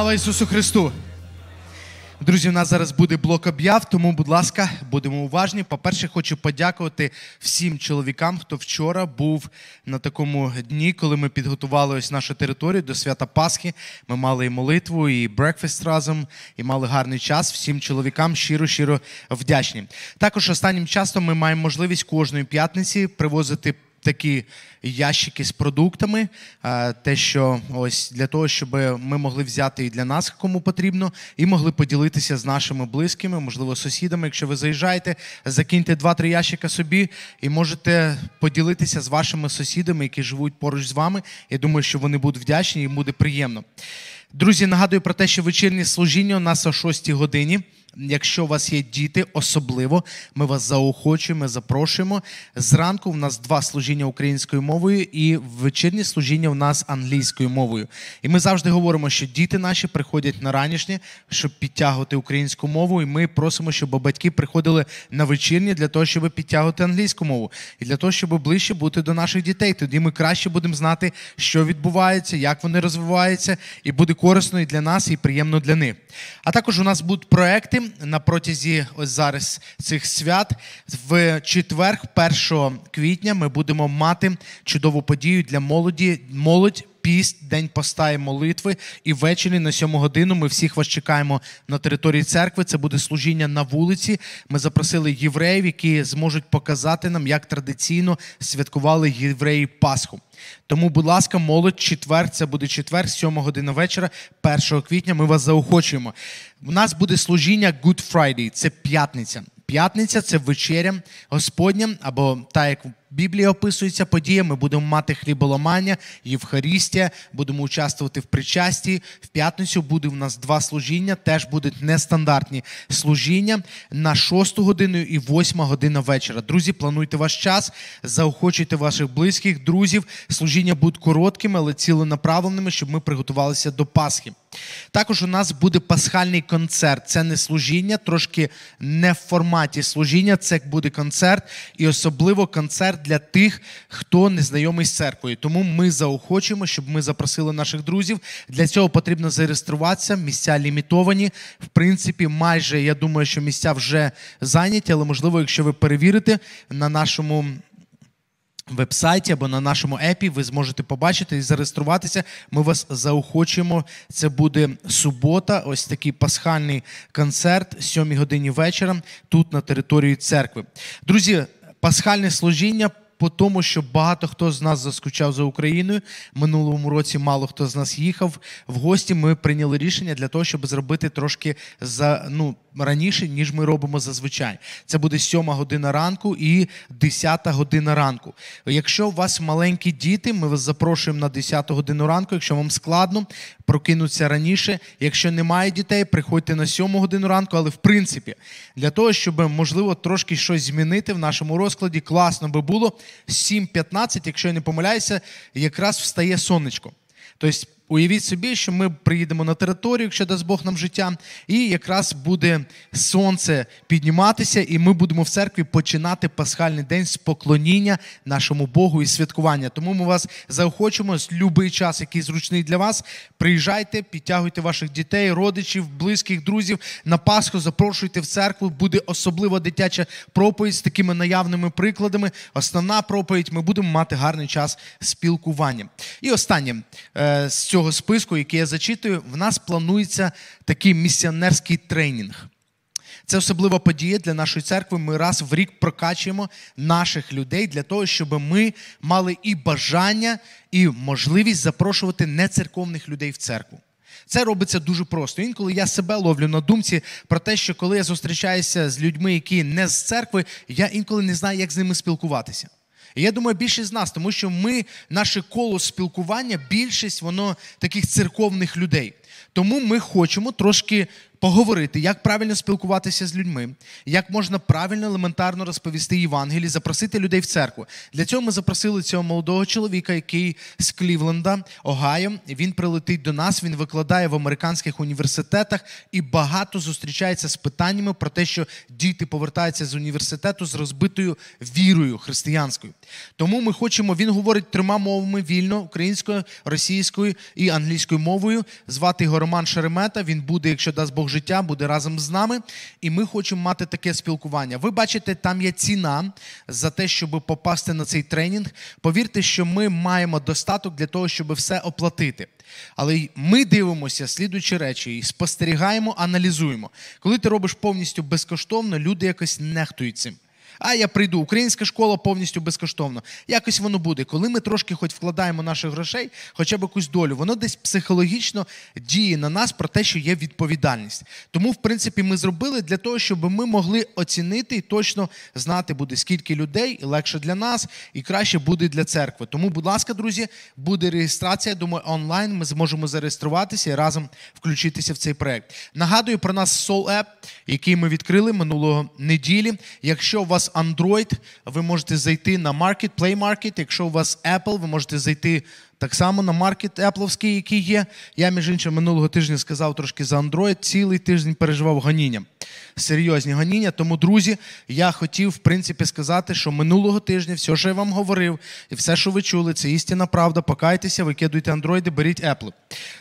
Слава Ісусу Христу! Друзі, у нас зараз буде блок об'яв, тому, будь ласка, будемо уважні. По-перше, хочу подякувати всім чоловікам, хто вчора був на такому дні, коли ми підготували ось нашу територію до свята Пасхи. Ми мали і молитву, і брекфест разом, і мали гарний час. Всім чоловікам щиро, щиро вдячні. Також останнім часом ми маємо можливість кожної п'ятниці привозити такі ящики з продуктами, те, що ось для того, щоб ми могли взяти і для нас, кому потрібно, і могли поділитися з нашими близькими, можливо, сусідами. Якщо ви заїжджаєте, закиньте 2-3 ящика собі і можете поділитися з вашими сусідами, які живуть поруч з вами. Я думаю, що вони будуть вдячні їм буде приємно. Друзі, нагадую про те, що вечірнє служіння у нас о 6 годині. Якщо у вас є діти, особливо ми вас заохочуємо, запрошуємо. Зранку в нас два служіння українською мовою і вечірнє служіння у нас англійською мовою. І ми завжди говоримо, що діти наші приходять на ранішнє, щоб підтягувати українську мову. І ми просимо, щоб батьки приходили на вечірнє для того, щоб підтягувати англійську мову, і для того, щоб ближче бути до наших дітей. Тоді ми краще будемо знати, що відбувається, як вони розвиваються, і буде корисно і для нас, і приємно для них. А також у нас будуть проекти на протязі ось зараз цих свят. В четвер, 1 квітня, ми будемо мати чудову подію для молоді. Молодь. Піст, день поста і молитви, і ввечері на сьому годину ми всіх вас чекаємо на території церкви. Це буде служіння на вулиці. Ми запросили євреїв, які зможуть показати нам, як традиційно святкували євреї Пасху. Тому, будь ласка, молодь, четвер, це буде четвер, 7 година вечора, 1 квітня. Ми вас заохочуємо. У нас буде служіння Good Friday, це п'ятниця. П'ятниця це вечеря Господня, або так як в Біблії описується подія. Ми будемо мати хліболамання, Євхарістія, будемо участвувати в причасті. В п'ятницю буде у нас два служіння, теж будуть нестандартні служіння на 6 годину і 8 година вечора. Друзі, плануйте ваш час, заохочуйте ваших близьких, друзів. Служіння будуть короткими, але ціленаправленими, щоб ми приготувалися до Пасхи. Також у нас буде пасхальний концерт. Це не служіння, трошки не в форматі служіння. Це буде концерт, і особливо концерт для тих, хто не знайомий з церквою. Тому ми заохочуємо, щоб ми запросили наших друзів. Для цього потрібно зареєструватися. Місця лімітовані. В принципі, майже я думаю, що місця вже зайняті, але можливо, якщо ви перевірите на нашому вебсайті або на нашому епі ви зможете побачити і зареєструватися. Ми вас заохочуємо. Це буде субота, ось такий пасхальний концерт, 7 годині вечора, тут на території церкви. Друзі, пасхальне служіння. По тому, що багато хто з нас заскучав за Україною. Минулому році мало хто з нас їхав в гості. Ми прийняли рішення для того, щоб зробити трошки за ну раніше, ніж ми робимо зазвичай. Це буде 7 година ранку і 10 година ранку. Якщо у вас маленькі діти, ми вас запрошуємо на 10 годину ранку. Якщо вам складно, прокинуться раніше. Якщо немає дітей, приходьте на 7 годину ранку. Але в принципі, для того, щоб можливо трошки щось змінити в нашому розкладі, класно би було 7.15, якщо я не помиляюся, якраз встає сонечко. Тобто, уявіть собі, що ми приїдемо на територію, якщо дасть Бог нам життя, і якраз буде сонце підніматися, і ми будемо в церкві починати пасхальний день з поклоніння нашому Богу і святкування. Тому ми вас заохочуємо з будь-який час, який зручний для вас. Приїжджайте, підтягуйте ваших дітей, родичів, близьких, друзів на Пасху, запрошуйте в церкву. Буде особлива дитяча проповідь з такими наявними прикладами. Основна проповідь. Ми будемо мати гарний час спілкування. І останнє е, з цього списку, який я зачитую, в нас планується такий місіонерський тренінг. Це особлива подія для нашої церкви. Ми раз в рік прокачуємо наших людей для того, щоб ми мали і бажання, і можливість запрошувати нецерковних людей в церкву. Це робиться дуже просто. Інколи я себе ловлю на думці про те, що коли я зустрічаюся з людьми, які не з церкви, я інколи не знаю, як з ними спілкуватися. І я думаю, більшість з нас, тому що ми, наше коло спілкування, більшість воно таких церковних людей. Тому ми хочемо трошки поговорити, як правильно спілкуватися з людьми, як можна правильно, елементарно розповісти Євангелії, запросити людей в церкву. Для цього ми запросили цього молодого чоловіка, який з Клівленда, Огайо. Він прилетить до нас, він викладає в американських університетах і багато зустрічається з питаннями про те, що діти повертаються з університету з розбитою вірою християнською. Тому ми хочемо, він говорить трьома мовами вільно: українською, російською і англійською мовою. Звати його Роман Шеремета. Він буде, якщо дасть Бог Бог життя буде разом з нами, і ми хочемо мати таке спілкування. Ви бачите, там є ціна за те, щоб попасти на цей тренінг. Повірте, що ми маємо достаток для того, щоб все оплатити. Але ми дивимося слідуючі речі і спостерігаємо, аналізуємо. Коли ти робиш повністю безкоштовно, люди якось нехтують цим. А я прийду, українська школа повністю безкоштовно. Якось воно буде. Коли ми трошки хоч вкладаємо наших грошей, хоча б якусь долю, воно десь психологічно діє на нас про те, що є відповідальність. Тому, в принципі, ми зробили для того, щоб ми могли оцінити і точно знати буде, скільки людей, і легше для нас, і краще буде для церкви. Тому, будь ласка, друзі, буде реєстрація. Думаю, онлайн ми зможемо зареєструватися і разом включитися в цей проект. Нагадую про нас Soul App, який ми відкрили минулого неділі. Якщо у вас Android, ви можете зайти на Market, Play Market. Якщо у вас Apple, ви можете зайти так само на маркет Apple, який є. Я, між іншим, минулого тижня сказав трошки за Android. Цілий тиждень переживав гоніння. Серйозні гоніння. Тому, друзі, я хотів, в принципі, сказати, що минулого тижня все, що я вам говорив, і все, що ви чули, це істинна правда. Покайтеся, викидуйте андроїди, беріть Apple.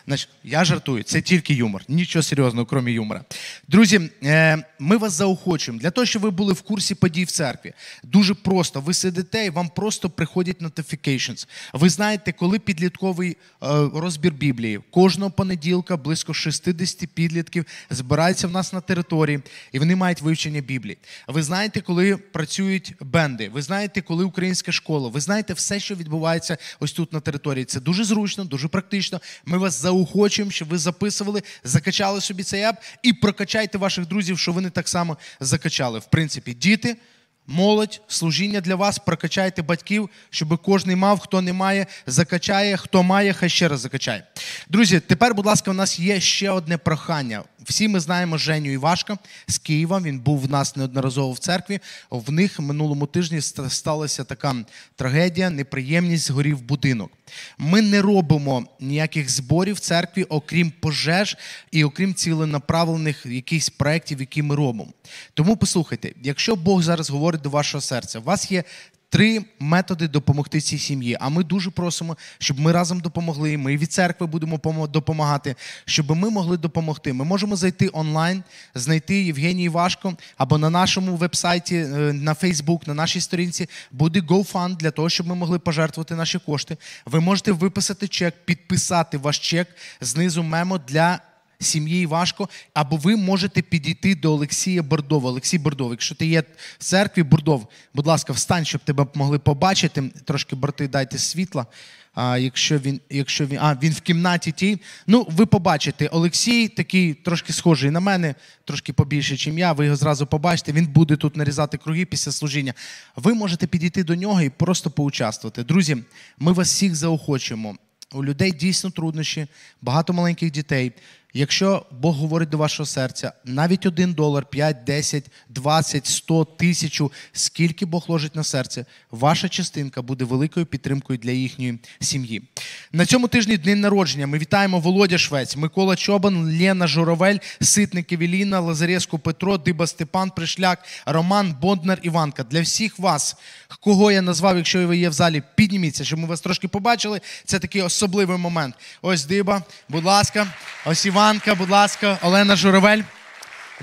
Значить, я жартую, це тільки юмор. Нічого серйозного, крім юмора. Друзі, е, ми вас заохочуємо для того, щоб ви були в курсі подій в церкві. Дуже просто. Ви сидите і вам просто приходять notifications. Ви знаєте, коли підлітковий е, розбір Біблії. Кожного понеділка близько 60 підлітків збираються в нас на території, і вони мають вивчення Біблії. Ви знаєте, коли працюють бенди, ви знаєте, коли українська школа, ви знаєте все, що відбувається ось тут на території. Це дуже зручно, дуже практично. Ми вас заохочуємо, щоб ви записували, закачали собі цей ап і прокачайте ваших друзів, що вони так само закачали. В принципі, діти. Молодь, служіння для вас, прокачайте батьків, щоб кожен мав, хто не має, закачає, хто має, хай ще раз закачає. Друзі, тепер, будь ласка, у нас є ще одне прохання. Всі ми знаємо Женю Івашка з Києва. Він був в нас неодноразово в церкві. В них минулому тижні сталася така трагедія, неприємність, згорів будинок. Ми не робимо ніяких зборів в церкві, окрім пожеж і окрім ціленаправлених якихось проєктів, які ми робимо. Тому послухайте, якщо Бог зараз говорить до вашого серця, у вас є три методи допомогти цій сім'ї. А ми дуже просимо, щоб ми разом допомогли. Ми від церкви будемо допомагати, щоб ми могли допомогти. Ми можемо зайти онлайн, знайти Євгеній Важко або на нашому вебсайті, е, на Фейсбук, на нашій сторінці буде GoFund для того, щоб ми могли пожертвувати наші кошти. Ви можете виписати чек, підписати ваш чек знизу мемо для сім'ї важко, або ви можете підійти до Олексія Бордова. Олексій Бордов, якщо ти є в церкві, Бордов, будь ласка, встань, щоб тебе могли побачити. Трошки брати дайте світла. А якщо він, якщо він, а він в кімнаті тій, ну ви побачите, Олексій такий трошки схожий на мене, трошки побільше, ніж я. Ви його зразу побачите. Він буде тут нарізати круги після служіння. Ви можете підійти до нього і просто поучаствувати. Друзі, ми вас всіх заохочуємо. У людей дійсно труднощі, багато маленьких дітей. Якщо Бог говорить до вашого серця, навіть один долар, 5, 10, 20, 100, тисячу, скільки Бог ложить на серце, ваша частинка буде великою підтримкою для їхньої сім'ї. На цьому тижні день народження. Ми вітаємо Володя Швець, Микола Чобан, Лена Журавель, Ситник Евеліна, Лазареску Петро, Диба Степан, Пришляк, Роман, Бонднар, Іванка. Для всіх вас, кого я назвав, якщо ви є в залі, підніміться, щоб ми вас трошки побачили. Це такий особливий момент. Ось Диба, будь ласка, ось Іванка, будь ласка, Олена Журавель.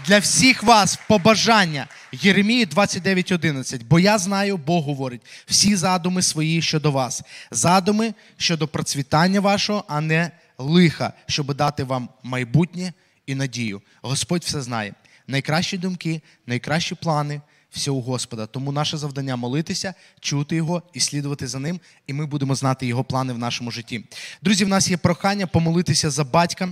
Для всіх вас побажання Єремії 29.11. Бо я знаю, Бог говорить, всі задуми свої щодо вас. Задуми щодо процвітання вашого, а не лиха, щоб дати вам майбутнє і надію. Господь все знає. Найкращі думки, найкращі плани. Все у Господа. Тому наше завдання молитися, чути його і слідувати за ним, і ми будемо знати його плани в нашому житті. Друзі, в нас є прохання помолитися за батька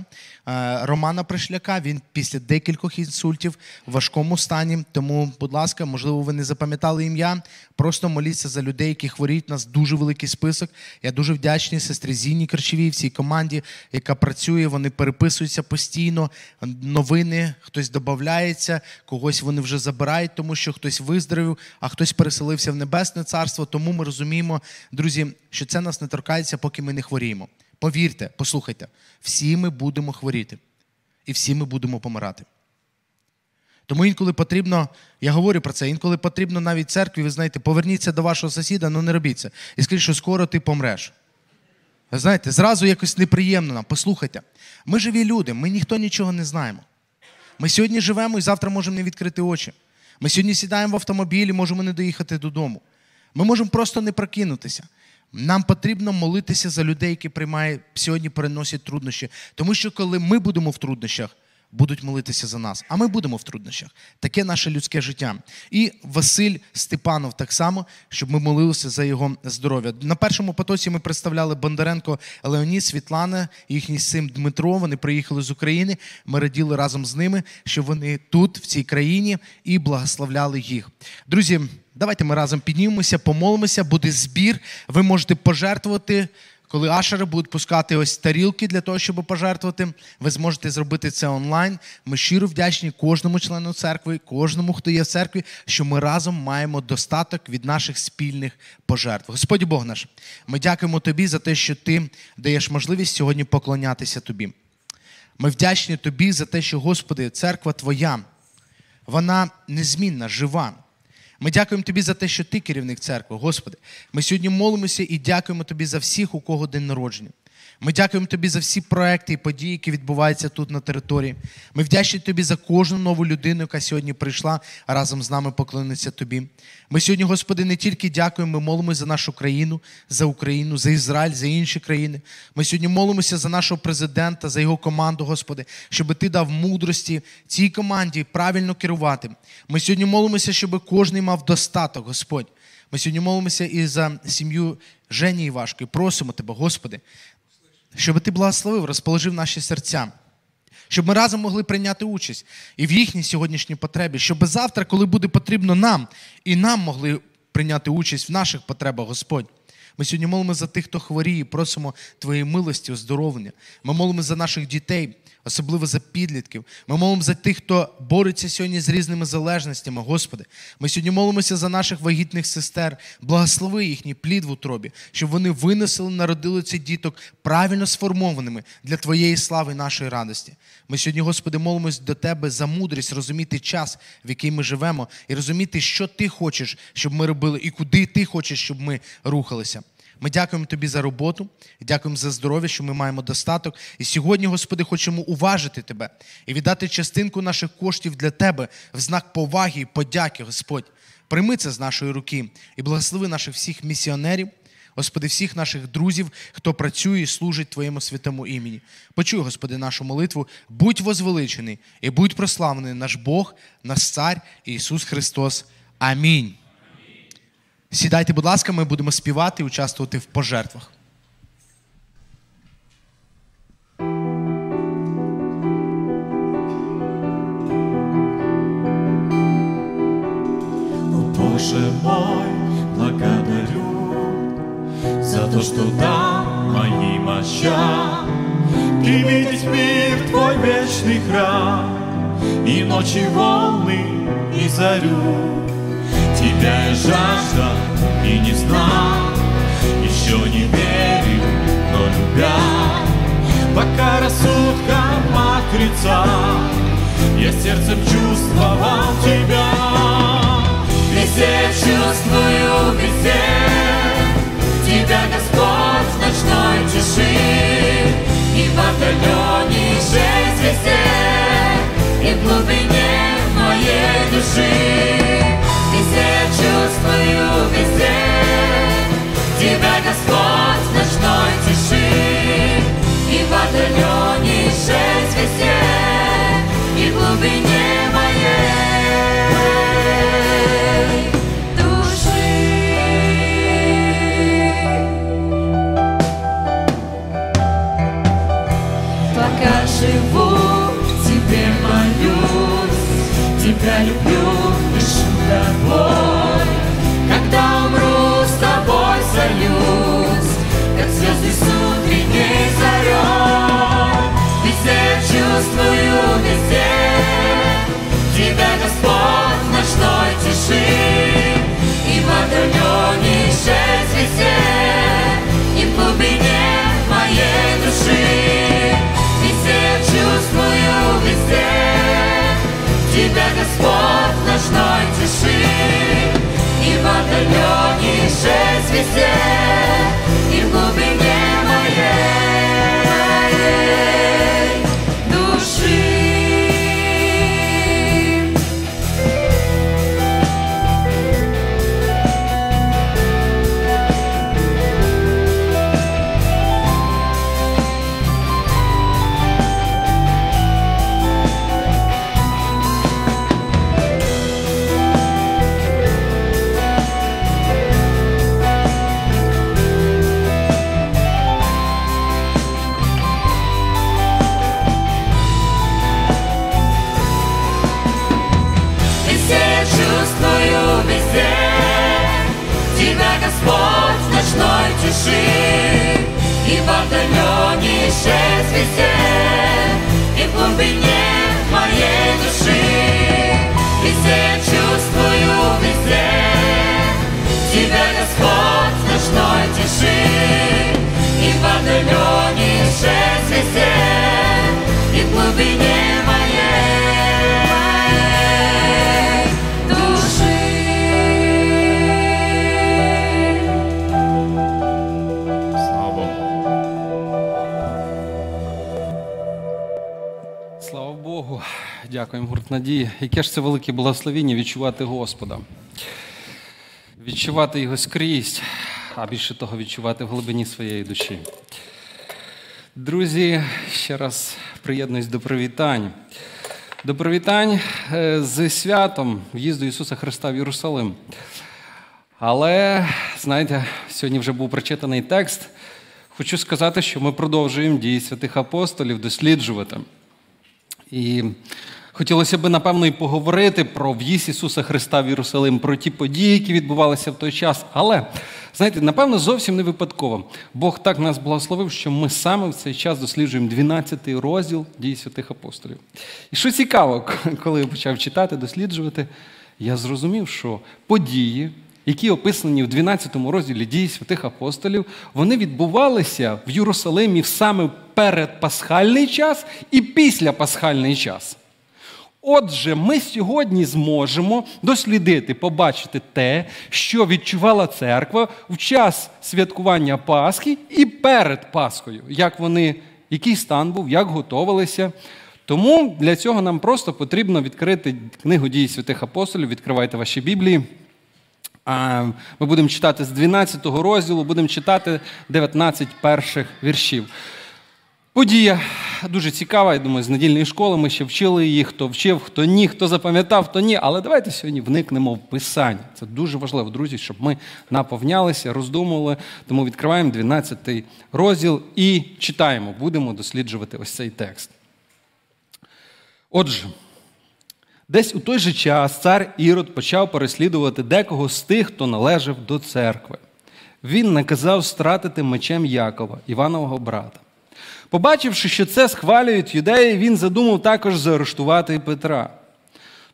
е, Романа Пришляка. Він після декількох інсультів в важкому стані. Тому, будь ласка, можливо, ви не запам'ятали ім'я. Просто моліться за людей, які хворіють. У нас дуже великий список. Я дуже вдячний сестрі Зіні Корчевій, всій команді, яка працює. Вони переписуються постійно. Новини, хтось додається, когось вони вже забирають, тому що хтось виздоровів, а хтось переселився в небесне царство. Тому ми розуміємо, друзі, що це нас не торкається, поки ми не хворіємо. Повірте, послухайте, всі ми будемо хворіти, і всі ми будемо помирати. Тому інколи потрібно, я говорю про це, інколи потрібно навіть церкві, ви знаєте, поверніться до вашого сусіда, ну не робіть це. І скажіть, що скоро ти помреш. Знаєте, зразу якось неприємно нам. Послухайте, ми живі люди, ми ніхто нічого не знаємо. Ми сьогодні живемо і завтра можемо не відкрити очі. Ми сьогодні сідаємо в автомобіль і можемо не доїхати додому. Ми можемо просто не прокинутися. Нам потрібно молитися за людей, які приймають сьогодні переносять труднощі. Тому що коли ми будемо в труднощах, будуть молитися за нас, а ми будемо в труднощах. Таке наше людське життя. І Василь Степанов так само, щоб ми молилися за його здоров'я. На першому потоці ми представляли Бондаренко Леонід, Світлана, їхній син Дмитро. Вони приїхали з України. Ми раділи разом з ними, що вони тут, в цій країні, і благословляли їх. Друзі, давайте ми разом піднімемося, помолимося, буде збір. Ви можете пожертвувати. Коли ашери будуть пускати ось тарілки для того, щоб пожертвувати, ви зможете зробити це онлайн. Ми щиро вдячні кожному члену церкви, кожному, хто є в церкві, що ми разом маємо достаток від наших спільних пожертв. Господь Бог наш, ми дякуємо тобі за те, що ти даєш можливість сьогодні поклонятися тобі. Ми вдячні тобі за те, що, Господи, церква Твоя, вона незмінна, жива. Ми дякуємо Тобі за те, що Ти керівник церкви, Господи. Ми сьогодні молимося і дякуємо Тобі за всіх, у кого день народження. Ми дякуємо Тобі за всі проекти і події, які відбуваються тут на території. Ми вдячні Тобі за кожну нову людину, яка сьогодні прийшла разом з нами поклонитися Тобі. Ми сьогодні, Господи, не тільки дякуємо, ми молимося за нашу країну, за Україну, за Ізраїль, за інші країни. Ми сьогодні молимося за нашого президента, за його команду, Господи, щоб Ти дав мудрості цій команді правильно керувати. Ми сьогодні молимося, щоб кожен мав достаток, Господь. Ми сьогодні молимося і за сім'ю Жені Івашко, і просимо Тебе, Господи, щоб ти благословив, розположив наші серця, щоб ми разом могли прийняти участь і в їхній сьогоднішній потребі, щоб завтра, коли буде потрібно нам, і нам могли прийняти участь в наших потребах, Господь. Ми сьогодні молимо за тих, хто хворіє, просимо Твоєї милості, оздоровлення. Ми молимо за наших дітей, особливо за підлітків. Ми молимо за тих, хто бореться сьогодні з різними залежностями, Господи. Ми сьогодні молимося за наших вагітних сестер, благослови їхній плід в утробі, щоб вони винесли, народили цих діток правильно сформованими для Твоєї слави і нашої радості. Ми сьогодні, Господи, молимось до Тебе за мудрість розуміти час, в який ми живемо, і розуміти, що Ти хочеш, щоб ми робили, і куди Ти хочеш, щоб ми рухалися. Ми дякуємо тобі за роботу, дякуємо за здоров'я, що ми маємо достаток. І сьогодні, Господи, хочемо уважити Тебе і віддати частинку наших коштів для Тебе в знак поваги і подяки, Господь. Прийми це з нашої руки і благослови наших всіх місіонерів, Господи, всіх наших друзів, хто працює і служить Твоєму святому імені. Почуй, Господи, нашу молитву, будь возвеличений і будь прославлений наш Бог, наш Цар Ісус Христос. Амінь. Сідайте, будь ласка, ми будемо співати і участвувати в пожертвах. О Боже мой, благодарю за то, что дал моим очам и видеть мир Твой вечный храм, и ночи волны, и зарю. Тебя я жаждал и не знал, еще не верил, но любя, пока рассудком отрицал, я сердцем чувствовал Тебя. Везде чувствую, везде Тебя, Господь, в ночной тиши. И в отдалении жесть везде И в глубине моей души Везде чувствую, везде. Тебя, Господь, в ночной тиши. И в отдалении жесть везде. И в глубине тебя, Господь, в ночной тиши и в отдалении шесть везде, и в глубине моей Слава Богу. Дякуємо, гурт Надії. Яке ж це велике благословіння відчувати Господа, відчувати його скрізь, а більше того, відчувати в глибині своєї душі. Друзі, ще раз приєднуюсь до привітань. До привітань е, з святом в'їзду Ісуса Христа в Єрусалим. Але, знаєте, сьогодні вже був прочитаний текст. Хочу сказати, що ми продовжуємо дії святих апостолів досліджувати. І хотілося б, напевно, і поговорити про в'їзд Ісуса Христа в Єрусалим, про ті події, які відбувалися в той час. Але, знаєте, напевно, зовсім не випадково. Бог так нас благословив, що ми саме в цей час досліджуємо 12-й розділ дій святих апостолів. І що цікаво, коли я почав читати, досліджувати, я зрозумів, що події, які описані в 12 розділі дій святих апостолів, вони відбувалися в Єрусалимі саме перед пасхальний час і після пасхальний час. Отже, ми сьогодні зможемо дослідити, побачити те, що відчувала церква в час святкування Пасхи і перед Пасхою, як вони, який стан був, як готувалися. Тому для цього нам просто потрібно відкрити книгу дій святих апостолів, відкривайте ваші Біблії. Ми будемо читати з 12 розділу, будемо читати 19 перших віршів. Подія дуже цікава, я думаю, з недільної школи ми ще вчили її, хто вчив, хто ні, хто запам'ятав, хто ні. Але давайте сьогодні вникнемо в Писання. Це дуже важливо, друзі, щоб ми наповнялися, роздумували. Тому відкриваємо 12 розділ і читаємо. Будемо досліджувати ось цей текст. Отже, десь у той же час цар Ірод почав переслідувати декого з тих, хто належав до церкви. Він наказав стратити мечем Якова, Іванового брата. Побачивши, що це схвалюють юдеї, він задумав також заарештувати Петра.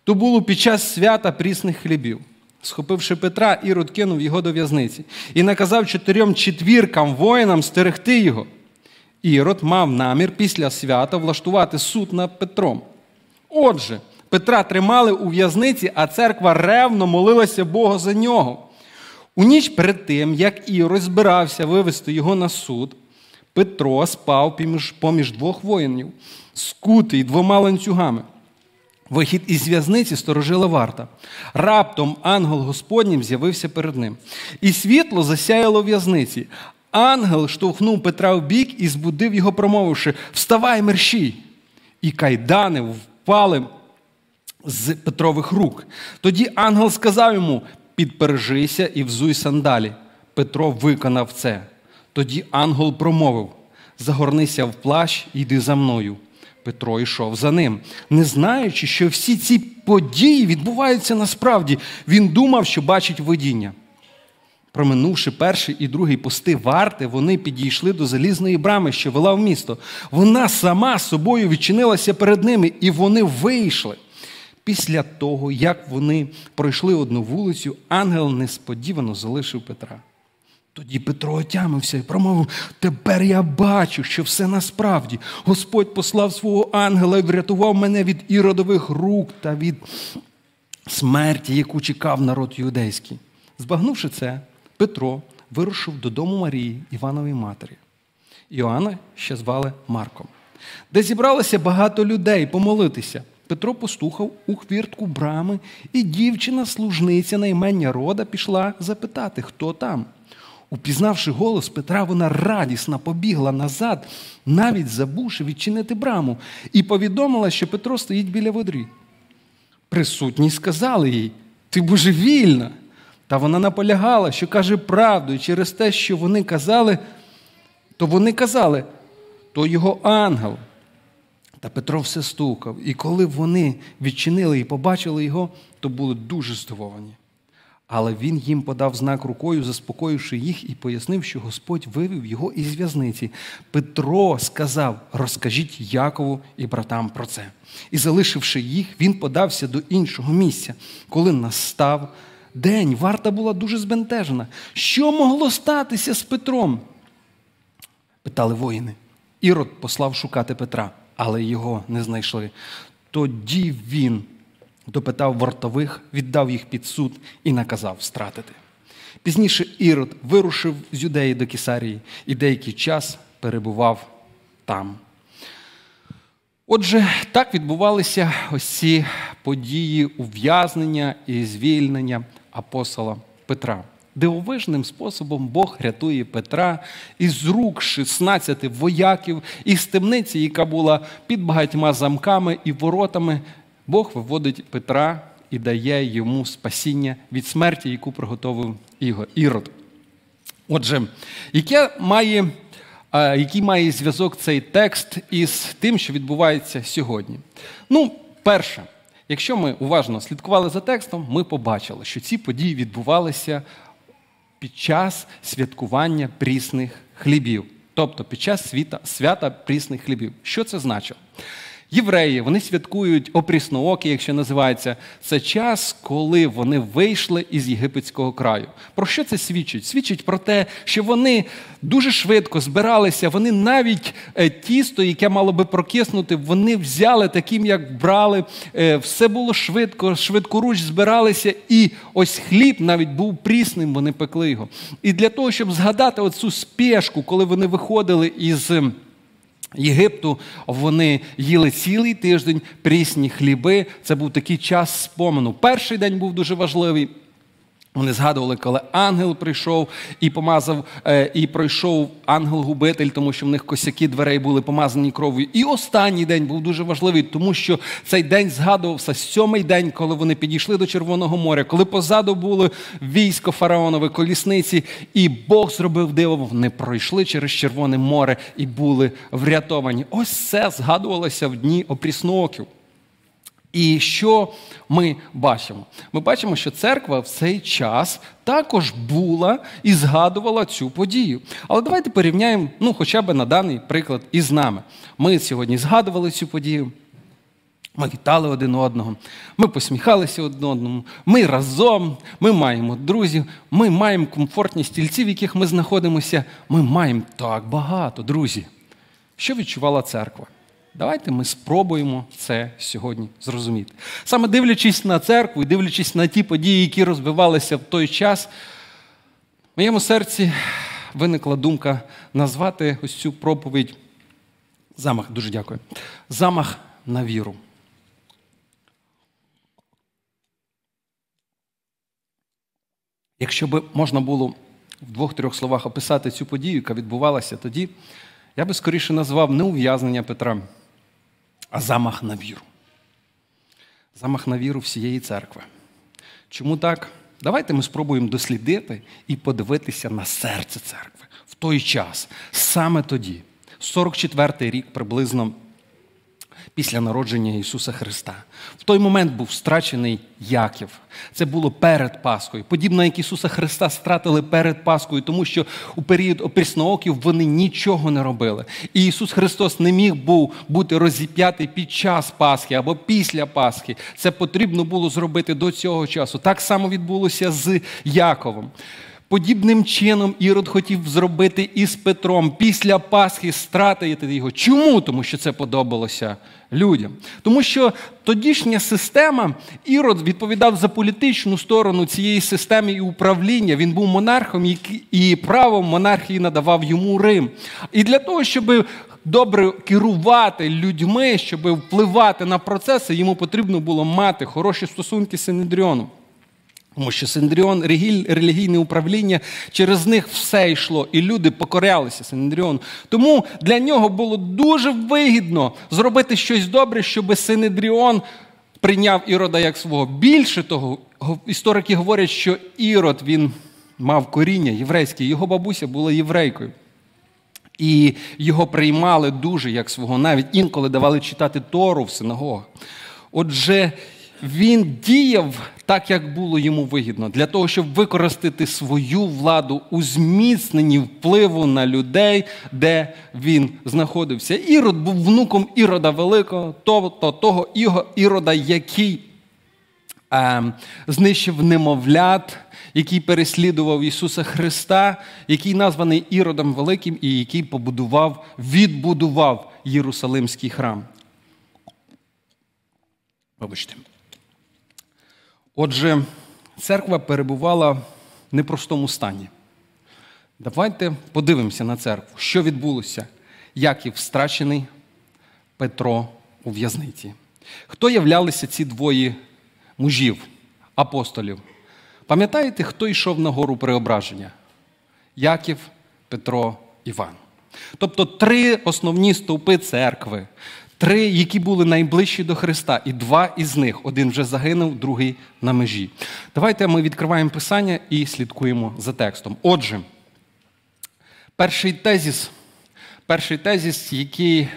То було під час свята прісних хлібів. Схопивши Петра, Ірод кинув його до в'язниці і наказав чотирьом четвіркам воїнам стерегти його. Ірод мав намір після свята влаштувати суд над Петром. Отже, Петра тримали у в'язниці, а церква ревно молилася Богу за нього. У ніч перед тим, як Ірод збирався вивести його на суд, Петро спав поміж, поміж двох воїнів, скутий двома ланцюгами. Вихід із в'язниці сторожила варта. Раптом ангел Господнім з'явився перед ним. І світло засяяло в'язниці. Ангел штовхнув Петра в бік і збудив його, промовивши: Вставай, мерщій! І кайдани впали з Петрових рук. Тоді ангел сказав йому: підпережися і взуй сандалі. Петро виконав це. Тоді ангел промовив: Загорнися в плащ йди за мною. Петро йшов за ним, не знаючи, що всі ці події відбуваються насправді. Він думав, що бачить видіння. Проминувши перший і другий пости варти, вони підійшли до залізної брами, що вела в місто. Вона сама собою відчинилася перед ними, і вони вийшли. Після того, як вони пройшли одну вулицю, ангел несподівано залишив Петра. Тоді Петро отямився і промовив: Тепер я бачу, що все насправді. Господь послав свого ангела і врятував мене від іродових рук та від смерті, яку чекав народ юдейський. Збагнувши це, Петро вирушив додому Марії, Іванової матері. Іоанна ще звали Марком, де зібралося багато людей помолитися. Петро постухав у хвіртку брами, і дівчина-служниця на імення рода пішла запитати, хто там. Упізнавши голос Петра, вона радісно побігла назад, навіть забувши відчинити браму, і повідомила, що Петро стоїть біля водрі. Присутні сказали їй: Ти божевільна. Та вона наполягала, що каже правду, і через те, що вони казали, то вони казали, то його ангел. Та Петро все стукав. І коли вони відчинили і побачили його, то були дуже здивовані. Але він їм подав знак рукою, заспокоївши їх, і пояснив, що Господь вивів його із в'язниці. Петро сказав: розкажіть Якову і братам про це. І залишивши їх, він подався до іншого місця. Коли настав день, варта була дуже збентежена. Що могло статися з Петром? питали воїни. Ірод послав шукати Петра, але його не знайшли. Тоді він допитав вартових, віддав їх під суд і наказав стратити. Пізніше Ірод вирушив з юдеї до Кесарії і деякий час перебував там. Отже, так відбувалися ось ці події ув'язнення і звільнення апостола Петра. Дивовижним способом Бог рятує Петра із рук 16 вояків, із темниці, яка була під багатьма замками і воротами. Бог виводить Петра і дає йому спасіння від смерті, яку приготовив Ірод. Отже, яке має, е, який має зв'язок цей текст із тим, що відбувається сьогодні? Ну, перше, якщо ми уважно слідкували за текстом, ми побачили, що ці події відбувалися під час святкування прісних хлібів, тобто під час світа, свята прісних хлібів. Що це значило? Євреї вони святкують опрісноокі, якщо називається, це час, коли вони вийшли із єгипетського краю. Про що це свідчить? Свідчить про те, що вони дуже швидко збиралися. Вони навіть е, тісто, яке мало би прокиснути, вони взяли таким, як брали. Е, Все було швидко, швидкоруч збиралися, і ось хліб навіть був прісним, вони пекли його. І для того, щоб згадати оцю спешку, коли вони виходили із. Єгипту вони їли цілий тиждень прісні хліби. Це був такий час спомену. Перший день був дуже важливий. Вони згадували, коли ангел прийшов і помазав, е, і пройшов ангел-губитель, тому що в них косяки дверей були помазані кров'ю. І останній день був дуже важливий, тому що цей день згадувався сьомий день, коли вони підійшли до Червоного моря, коли позаду було військо фараонове, колісниці, і Бог зробив диво. Вони пройшли через Червоне море і були врятовані. Ось це згадувалося в дні опрісноків. І що ми бачимо? Ми бачимо, що церква в цей час також була і згадувала цю подію. Але давайте порівняємо, ну, хоча б на даний приклад із нами. Ми сьогодні згадували цю подію. Ми вітали один одного, ми посміхалися один одному, ми разом, ми маємо друзів, ми маємо комфортні стільці, в яких ми знаходимося. Ми маємо так багато, друзі. Що відчувала церква? Давайте ми спробуємо це сьогодні зрозуміти. Саме дивлячись на церкву і дивлячись на ті події, які розбивалися в той час, в моєму серці виникла думка назвати ось цю проповідь замах, дуже дякую. Замах на віру. Якщо б можна було в двох-трьох словах описати цю подію, яка відбувалася тоді, я би скоріше назвав не ув'язнення Петра, а замах на віру. Замах на віру всієї церкви. Чому так? Давайте ми спробуємо дослідити і подивитися на серце церкви в той час, саме тоді, 44-й рік приблизно після народження Ісуса Христа. В той момент був страчений Яків. Це було перед Пасхою. Подібно як Ісуса Христа стратили перед Пасхою, тому що у період опріснооків вони нічого не робили. І Ісус Христос не міг був бути розіп'ятий під час Пасхи або після Пасхи. Це потрібно було зробити до цього часу. Так само відбулося з Яковом. Подібним чином Ірод хотів зробити із Петром після Пасхи стратити його. Чому? Тому що це подобалося людям. Тому що тодішня система, Ірод відповідав за політичну сторону цієї системи і управління. Він був монархом, і право монархії надавав йому Рим. І для того, щоб добре керувати людьми, щоб впливати на процеси, йому потрібно було мати хороші стосунки з Синедріоном. Тому що Синдріон, релігійне управління, через них все йшло, і люди покорялися Синедріону. Тому для нього було дуже вигідно зробити щось добре, щоб Синедріон прийняв Ірода як свого. Більше того, історики говорять, що Ірод він мав коріння єврейське, його бабуся була єврейкою. І його приймали дуже як свого, навіть інколи давали читати Тору в синагогах. Отже, він діяв так, як було йому вигідно, для того, щоб використати свою владу у зміцненні впливу на людей, де він знаходився. Ірод був внуком Ірода Великого, тобто того Ірода, який е, знищив немовлят, який переслідував Ісуса Христа, який названий Іродом Великим і який побудував, відбудував Єрусалимський храм. Вибачте. Отже, церква перебувала в непростому стані. Давайте подивимося на церкву, що відбулося. Яків страчений, Петро у в'язниці. Хто являлися ці двоє мужів, апостолів? Пам'ятаєте, хто йшов на гору преображення? Яків, Петро, Іван. Тобто три основні стовпи церкви, три, які були найближчі до Христа, і два із них. Один вже загинув, другий на межі. Давайте ми відкриваємо Писання і слідкуємо за текстом. Отже, перший тезіс, перший тезіс, який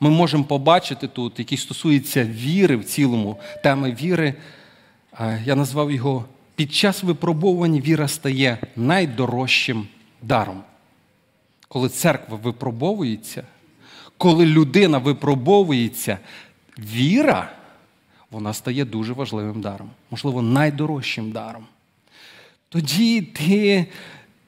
ми можемо побачити тут, який стосується віри в цілому, теми віри, е, я назвав його під час випробувань віра стає найдорожчим даром. Коли церква випробовується, коли людина випробовується, віра, вона стає дуже важливим даром, можливо, найдорожчим даром. Тоді ти,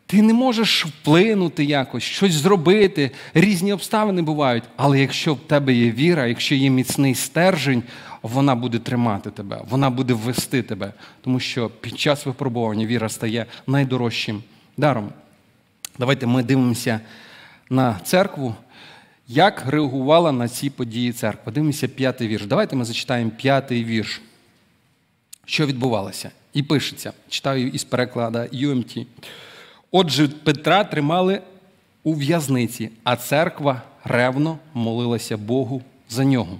ти не можеш вплинути якось, щось зробити. Різні обставини бувають. Але якщо в тебе є віра, якщо є міцний стержень, вона буде тримати тебе, вона буде вести тебе. Тому що під час випробування віра стає найдорожчим даром. Давайте ми дивимося на церкву, як реагувала на ці події церква. Дивимося п'ятий вірш. Давайте ми зачитаємо п'ятий вірш. Що відбувалося? І пишеться, читаю із перекладу UMT. Отже, Петра тримали у в'язниці, а церква ревно молилася Богу за нього.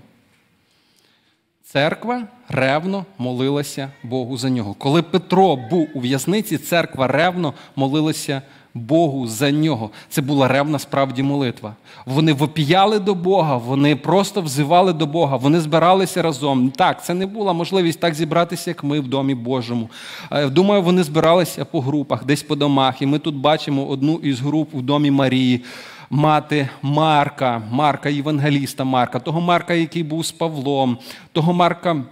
Церква ревно молилася Богу за нього. Коли Петро був у в'язниці, церква ревно молилася Богу за нього. Це була ревна справді молитва. Вони вопіяли до Бога, вони просто взивали до Бога, вони збиралися разом. Так, це не була можливість так зібратися, як ми в домі Божому. Е, Думаю, вони збиралися по групах, десь по домах. І ми тут бачимо одну із груп у домі Марії. Мати Марка, Марка, Євангеліста Марка, того Марка, який був з Павлом, того Марка,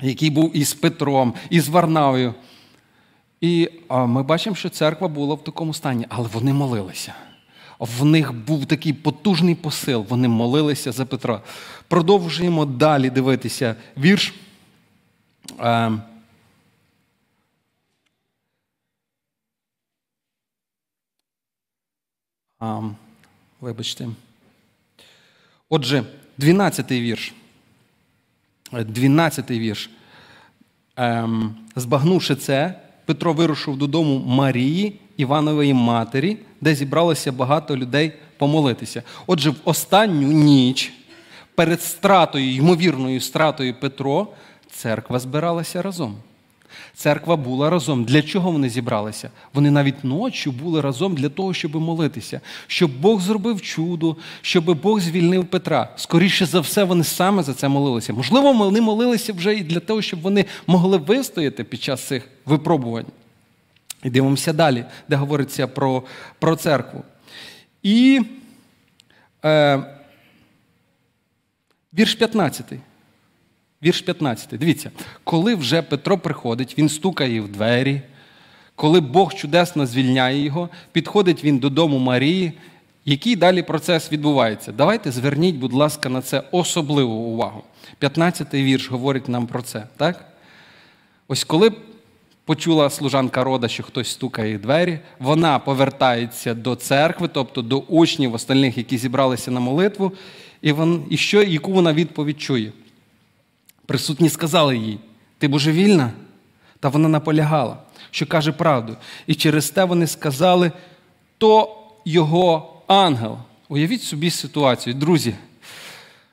який був із Петром, із Варнавою. І ми бачимо, що церква була в такому стані, але вони молилися. В них був такий потужний посил, вони молилися за Петра. Продовжуємо далі дивитися вірш. Е, вибачте. Отже, 12-й вірш. 12-й вірш. Ем, збагнувши це, Петро вирушив додому Марії, Іванової матері, де зібралося багато людей помолитися. Отже, в останню ніч перед стратою, ймовірною стратою Петро, церква збиралася разом. Церква була разом. Для чого вони зібралися? Вони навіть ночі були разом для того, щоб молитися, щоб Бог зробив чудо, щоб Бог звільнив Петра. Скоріше за все, вони саме за це молилися. Можливо, вони молилися вже і для того, щоб вони могли вистояти під час цих випробувань. І дивимося далі, де говориться про, про церкву. І е, вірш 15. Вірш 15. Дивіться, коли вже Петро приходить, він стукає в двері, коли Бог чудесно звільняє його, підходить він додому Марії. Який далі процес відбувається? Давайте зверніть, будь ласка, на це особливу увагу. 15-й вірш говорить нам про це. так? Ось коли почула служанка рода, що хтось стукає в двері, вона повертається до церкви, тобто до учнів остальних, які зібралися на молитву, і, вон, і що, яку вона відповідь чує? Присутні сказали їй, ти божевільна? Та вона наполягала, що каже правду. І через те вони сказали, то його ангел. Уявіть собі ситуацію. Друзі,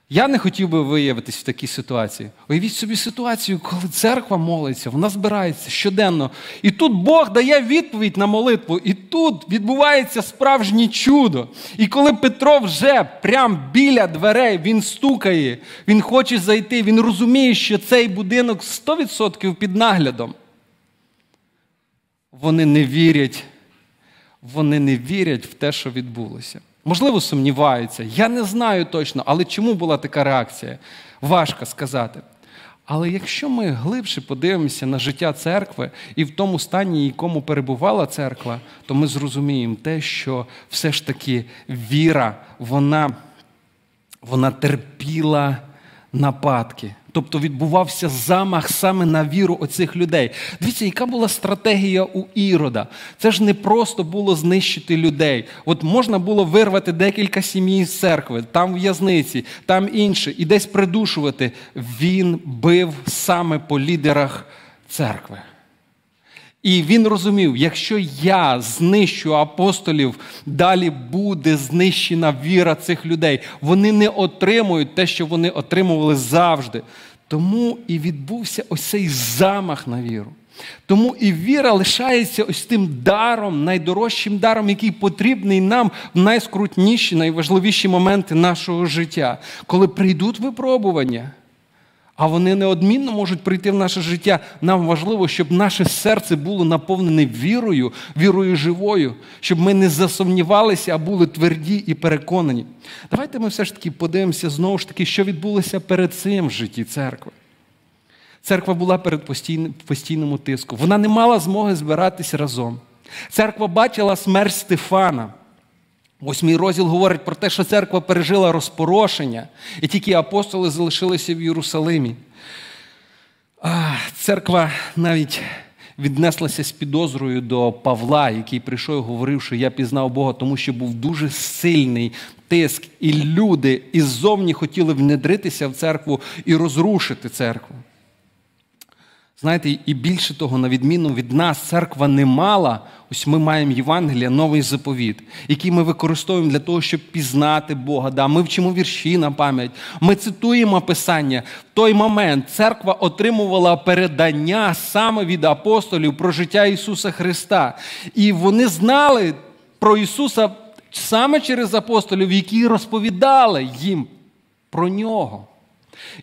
Я не хотів би виявитись в такій ситуації. Уявіть собі ситуацію, коли церква молиться, вона збирається щоденно. І тут Бог дає відповідь на молитву, і тут відбувається справжнє чудо. І коли Петро вже прямо біля дверей він стукає, він хоче зайти, він розуміє, що цей будинок 100% під наглядом. Вони не вірять, вони не вірять в те, що відбулося. Можливо, сумніваються. Я не знаю точно, але чому була така реакція? Важко сказати. Але якщо ми глибше подивимося на життя церкви і в тому стані, якому перебувала церква, то ми зрозуміємо те, що все ж таки віра, вона, вона терпіла нападки. Тобто відбувався замах саме на віру оцих людей. Дивіться, яка була стратегія у Ірода? Це ж не просто було знищити людей. От можна було вирвати декілька сім'ї з церкви, там в'язниці, там інше, і десь придушувати. Він бив саме по лідерах церкви. І він розумів, якщо я знищу апостолів, далі буде знищена віра цих людей. Вони не отримують те, що вони отримували завжди. Тому і відбувся ось цей замах на віру. Тому і віра лишається ось тим даром, найдорожчим даром, який потрібний нам в найскрутніші, найважливіші моменти нашого життя, коли прийдуть випробування. А вони неодмінно можуть прийти в наше життя. Нам важливо, щоб наше серце було наповнене вірою, вірою живою, щоб ми не засумнівалися, а були тверді і переконані. Давайте ми все ж таки подивимося знову ж таки, що відбулося перед цим в житті церкви. Церква була перед постійним, тиску. Вона не мала змоги збиратися разом. Церква бачила смерть Стефана. Восьмий розділ говорить про те, що церква пережила розпорошення, і тільки апостоли залишилися в Єрусалимі. Церква навіть віднеслася з підозрою до Павла, який прийшов і говорив, що я пізнав Бога, тому що був дуже сильний тиск, і люди іззовні хотіли внедритися в церкву і розрушити церкву. Знаєте, і більше того, на відміну від нас, церква не мала. Ось ми маємо Євангелія, новий заповіт, який ми використовуємо для того, щоб пізнати Бога. Да, Ми вчимо вірші на пам'ять, ми цитуємо Писання. В той момент церква отримувала передання саме від апостолів про життя Ісуса Христа. І вони знали про Ісуса саме через апостолів, які розповідали їм про нього.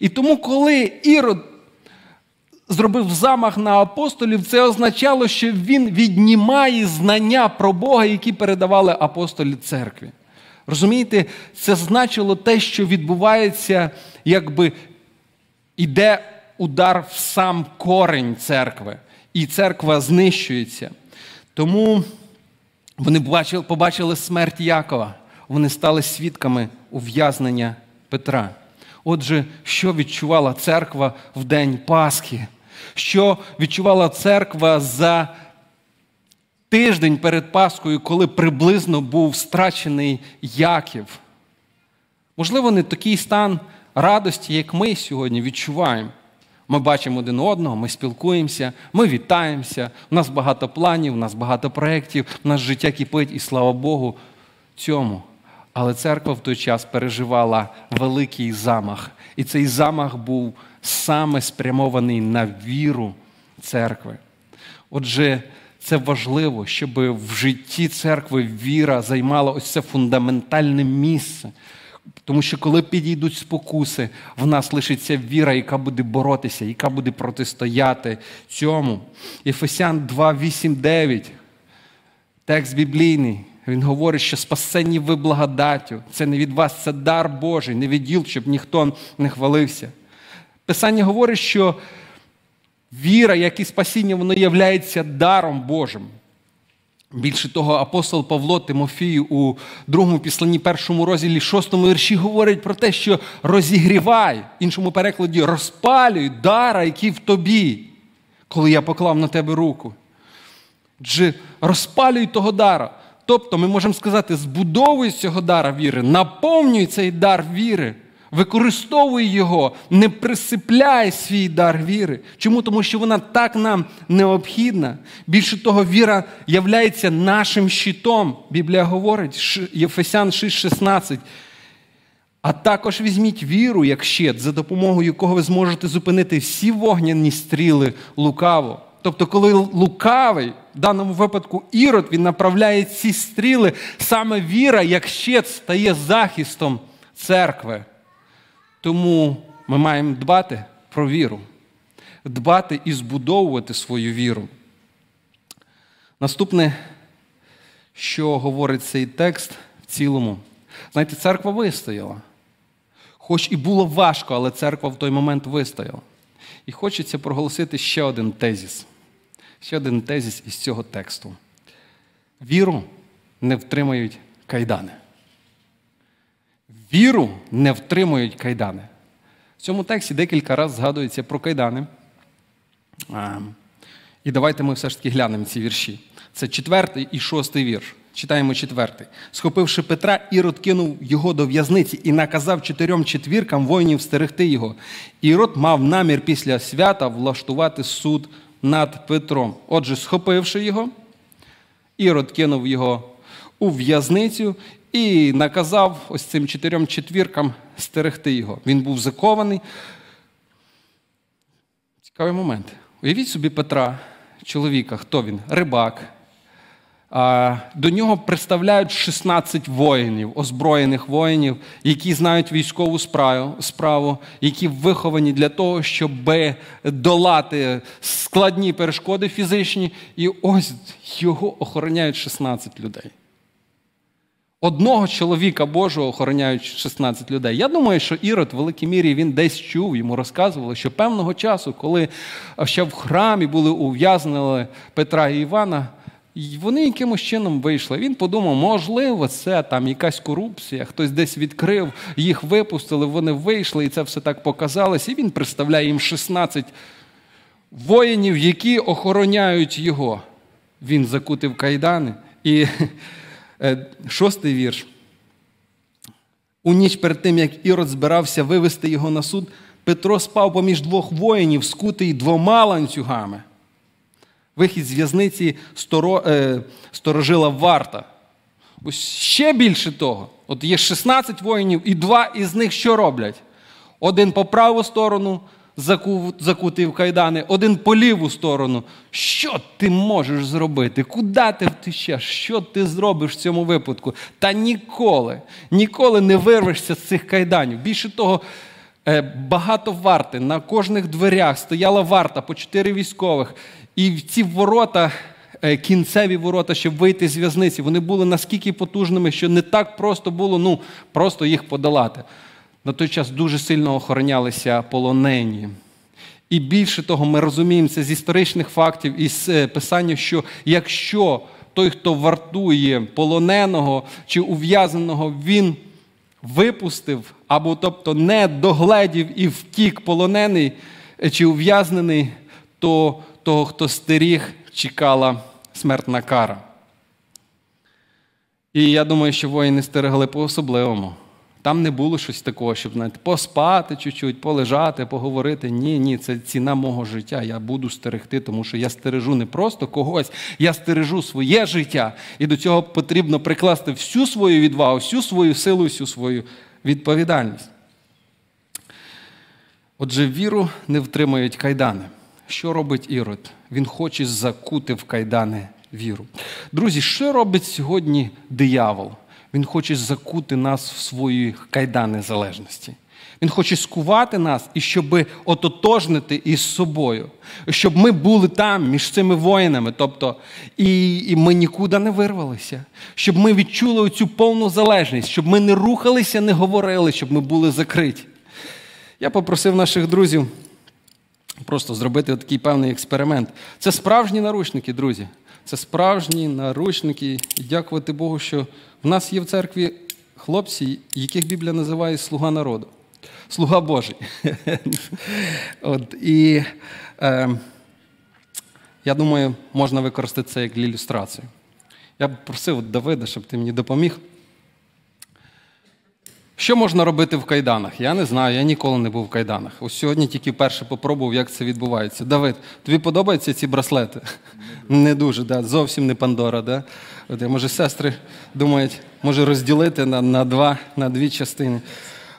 І тому, коли Ірод зробив замах на апостолів, це означало, що він віднімає знання про Бога, які передавали апостолі церкві. Розумієте, це значило те, що відбувається, якби іде удар в сам корень церкви, і церква знищується. Тому вони побачили смерть Якова, вони стали свідками ув'язнення Петра. Отже, що відчувала церква в день Пасхи? Що відчувала церква за тиждень перед Пасхою, коли приблизно був страчений Яків? Можливо, не такий стан радості, як ми сьогодні відчуваємо. Ми бачимо один одного, ми спілкуємося, ми вітаємося, у нас багато планів, у нас багато проєктів, у нас життя кипить, і слава Богу, цьому. Але церква в той час переживала великий замах. І цей замах був саме спрямований на віру церкви. Отже, це важливо, щоб в житті церкви віра займала ось це фундаментальне місце. Тому що коли підійдуть спокуси, в нас лишиться віра, яка буде боротися, яка буде протистояти цьому. Ефесян 2, 8, 9. Текст біблійний. Він говорить, що спасені ви благодаттю. Це не від вас, це дар Божий, не від діл, щоб ніхто не хвалився. Писання говорить, що віра, як і спасіння, воно є даром Божим. Більше того, апостол Павло Тимофію у другому післанні першому розділі, шостому вірші говорить про те, що розігрівай, в іншому перекладі, розпалюй дара, який в тобі, коли я поклав на тебе руку. Отже, розпалюй того дара. Тобто, ми можемо сказати, збудовуй з цього дара віри, наповнюй цей дар віри, використовуй його, не присипляй свій дар віри. Чому? Тому що вона так нам необхідна. Більше того, віра являється нашим щитом. Біблія говорить, Єфесян 6,16. А також візьміть віру як щит, за допомогою якого ви зможете зупинити всі вогняні стріли лукаво. Тобто, коли лукавий, в даному випадку ірод, він направляє ці стріли, саме віра, як щит, стає захистом церкви. Тому ми маємо дбати про віру, дбати і збудовувати свою віру. Наступне, що говорить цей текст в цілому, знаєте, церква вистояла. Хоч і було важко, але церква в той момент вистояла. І хочеться проголосити ще один тезіс. Ще один тезіс із цього тексту. Віру не втримують кайдани. Віру не втримують кайдани. В цьому тексті декілька разів згадується про кайдани. І давайте ми все ж таки глянемо ці вірші. Це четвертий і шостий вірш. Читаємо четвертий. Схопивши Петра, Ірод кинув його до в'язниці і наказав чотирьом четвіркам воїнів стерегти його. Ірод мав намір після свята влаштувати суд над Петром. Отже, схопивши його, Ірод кинув його у в'язницю і наказав ось цим чотирьом четвіркам стерегти його. Він був закований. Цікавий момент. Уявіть собі Петра, чоловіка, хто він? Рибак. До нього представляють 16 воїнів, озброєних воїнів, які знають військову справу, які виховані для того, щоб долати складні перешкоди фізичні. І ось його охороняють 16 людей. Одного чоловіка Божого охороняють 16 людей. Я думаю, що Ірод в великій мірі він десь чув, йому розказували, що певного часу, коли ще в храмі були ув'язнені Петра і Івана, вони якимось чином вийшли. Він подумав, можливо, це там якась корупція, хтось десь відкрив, їх випустили, вони вийшли, і це все так показалось. І він представляє їм 16 воїнів, які охороняють його. Він закутив кайдани. І Е, шостий вірш. У ніч перед тим, як Ірод збирався вивести його на суд, Петро спав поміж двох воїнів, скутий двома ланцюгами. Вихід з в'язниці сторо, е, сторожила варта. Ось ще більше того, от є 16 воїнів, і два із них що роблять? Один по праву сторону, закутив кайдани, один по ліву сторону. Що ти можеш зробити? Куди ти втечеш? Що ти зробиш в цьому випадку? Та ніколи, ніколи не вирвешся з цих кайданів. Більше того, е, багато варти. На кожних дверях стояла варта по чотири військових. І ці ворота. Е, кінцеві ворота, щоб вийти з в'язниці, вони були наскільки потужними, що не так просто було ну, просто їх подолати на той час дуже сильно охоронялися полонені. І більше того, ми розуміємо це з історичних фактів із е, писання, що якщо той, хто вартує полоненого чи ув'язаного, він випустив або тобто не догледів і втік полонений е, чи ув'язнений, то того, хто стеріг, чекала смертна кара. І я думаю, що воїни стерегли по-особливому. Там не було щось такого, щоб знаєте, поспати чуть-чуть, полежати, поговорити. Ні, ні, це ціна мого життя. Я буду стерегти, тому що я стережу не просто когось, я стережу своє життя. І до цього потрібно прикласти всю свою відвагу, всю свою силу, всю свою відповідальність. Отже, віру не втримають кайдани. Що робить Ірод? Він хоче закути в кайдани віру. Друзі, що робить сьогодні диявол? Він хоче закути нас в свої кайдани залежності. Він хоче скувати нас і щоб ототожнити із собою, щоб ми були там між цими воїнами, тобто, і і ми нікуди не вирвалися, щоб ми відчули оцю повну залежність, щоб ми не рухалися, не говорили, щоб ми були закриті. Я попросив наших друзів просто зробити такий певний експеримент. Це справжні наручники, друзі. Це справжні наручники. І дякувати Богу, що в нас є в церкві хлопці, яких Біблія називає слуга народу. Слуга Божий. От, І е, я думаю, можна використати це як ілюстрацію. Я б просив Давида, щоб ти мені допоміг. Що можна робити в кайданах? Я не знаю, я ніколи не був в кайданах. Ось сьогодні тільки вперше попробував, як це відбувається. Давид, тобі подобаються ці браслети? Не дуже, да? зовсім не Пандора. Да? От, Може, сестри думають, може розділити на на, два, на дві частини.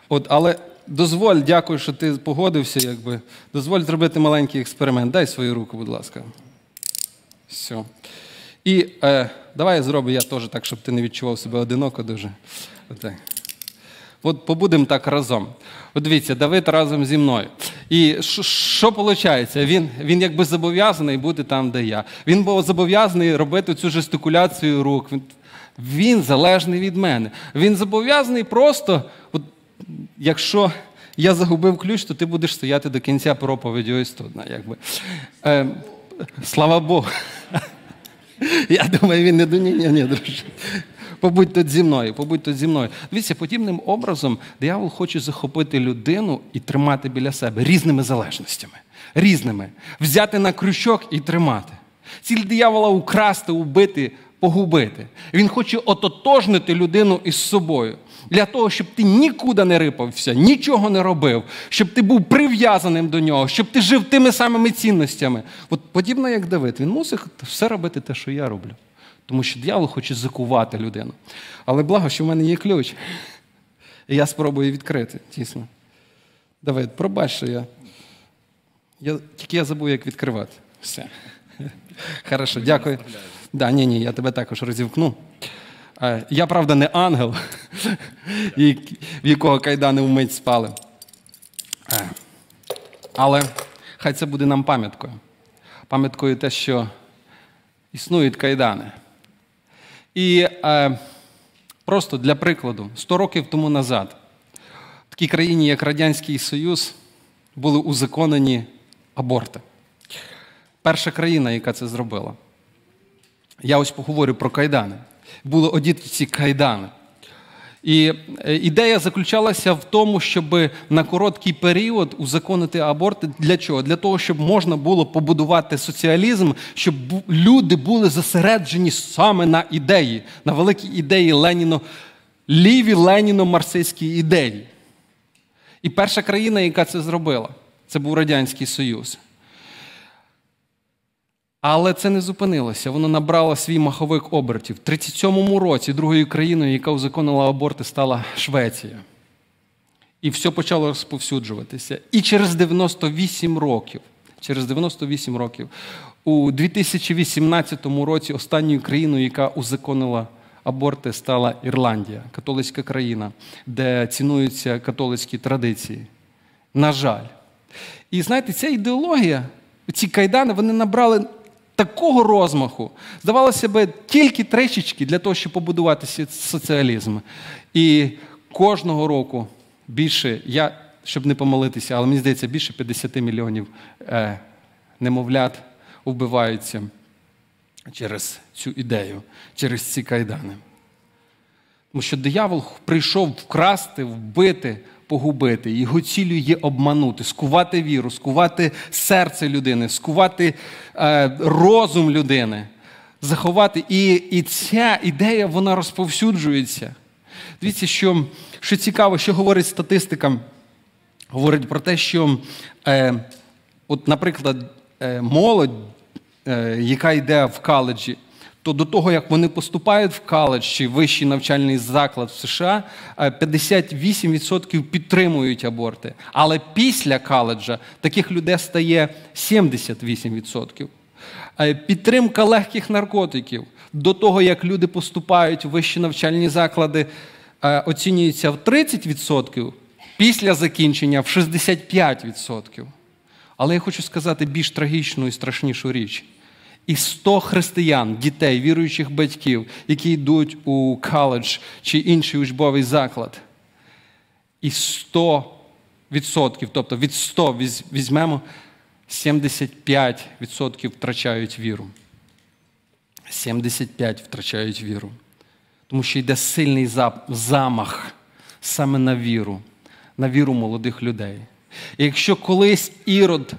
От, але дозволь, дякую, що ти погодився. Якби. Дозволь зробити маленький експеримент. Дай свою руку, будь ласка. Все. І е, давай я зроблю я теж так, щоб ти не відчував себе одиноко дуже. Отак. От побудемо так разом. От дивіться, Давид разом зі мною. І що виходить? Він, він якби зобов'язаний бути там, де я. Він був зобов'язаний робити цю жестикуляцію рук. Він, він залежний від мене. Він зобов'язаний просто, от, якщо я загубив ключ, то ти будеш стояти до кінця проповіді. Ось тут. Якби. Е, слава Богу. Я думаю, він не до ні, ні, ні, друже. Побудь тут зі мною, побудь тут зі мною. Дивіться, подібним образом диявол хоче захопити людину і тримати біля себе різними залежностями. Різними. Взяти на крючок і тримати. Ціль диявола украсти, убити, погубити. Він хоче ототожнити людину із собою. Для того, щоб ти нікуди не рипався, нічого не робив, щоб ти був прив'язаним до нього, щоб ти жив тими самими цінностями. От подібно як Давид, він мусить все робити те, що я роблю. Тому що диявол хоче закувати людину. Але благо, що в мене є ключ. І я спробую відкрити, тісно. Давид, пробач, що я. я. Тільки я забув, як відкривати. Все. Хорошо, дякую. Да, ні, ні, я тебе також розімкну. Е, Я, правда, не ангел, в якого кайдани вмить спали. Але хай це буде нам пам'яткою. Пам'яткою те, що існують кайдани. І е, просто для прикладу, 100 років тому назад в такій країні, як Радянський Союз, були узаконені аборти. Перша країна, яка це зробила. Я ось поговорю про кайдани. Були одітці кайдани. І е, ідея заключалася в тому, щоб на короткий період узаконити аборти. Для чого? Для того, щоб можна було побудувати соціалізм, щоб люди були зосереджені саме на ідеї, на великій ідеї Леніно, ліві Леніно-марсейські ідеї. І перша країна, яка це зробила, це був Радянський Союз. Але це не зупинилося. Воно набрало свій маховик обертів. В 37-му році другою країною, яка узаконила аборти, стала Швеція. І все почало розповсюджуватися. І через 98 років, через 98 років, у 2018 році останньою країною, яка узаконила аборти, стала Ірландія, католицька країна, де цінуються католицькі традиції. На жаль. І знаєте, ця ідеологія, ці кайдани, вони набрали такого розмаху. Здавалося би, тільки трішечки для того, щоб побудувати соціалізм. І кожного року більше, я, щоб не помилитися, але мені здається, більше 50 мільйонів е, немовлят вбиваються через цю ідею, через ці кайдани. Тому що диявол прийшов вкрасти, вбити, погубити. Його цілею є обманути, скувати віру, скувати серце людини, скувати е, розум людини, заховати. І, і ця ідея вона розповсюджується. Дивіться, що, що цікаво, що говорить статистика. Говорить про те, що, е, от, наприклад, е, молодь, е, яка йде в коледжі, то до того, як вони поступають в коледж чи вищий навчальний заклад в США, е, 58% підтримують аборти. Але після коледжа таких людей стає 78%. Е, Підтримка легких наркотиків до того, як люди поступають в вищі навчальні заклади, е, оцінюється в 30%, після закінчення в 65%. Але я хочу сказати більш трагічну і страшнішу річ. І 100 християн, дітей, віруючих батьків, які йдуть у коледж чи інший учбовий заклад. І 100 відсотків, тобто від 100 візьмемо, 75 відсотків втрачають віру. 75 втрачають віру. Тому що йде сильний замах саме на віру, на віру молодих людей. І якщо колись Ірод,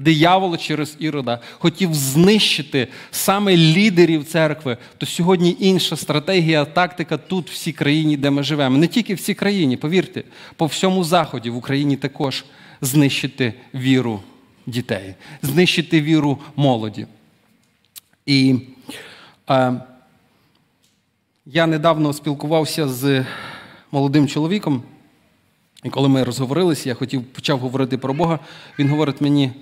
диявол через Ірода, хотів знищити саме лідерів церкви, то сьогодні інша стратегія, тактика тут, в цій країні, де ми живемо. Не тільки в цій країні, повірте, по всьому Заході в Україні також знищити віру дітей, знищити віру молоді. І е, я недавно спілкувався з молодим чоловіком, І коли ми розговорилися, я хотів, почав говорити про Бога, він говорить мені: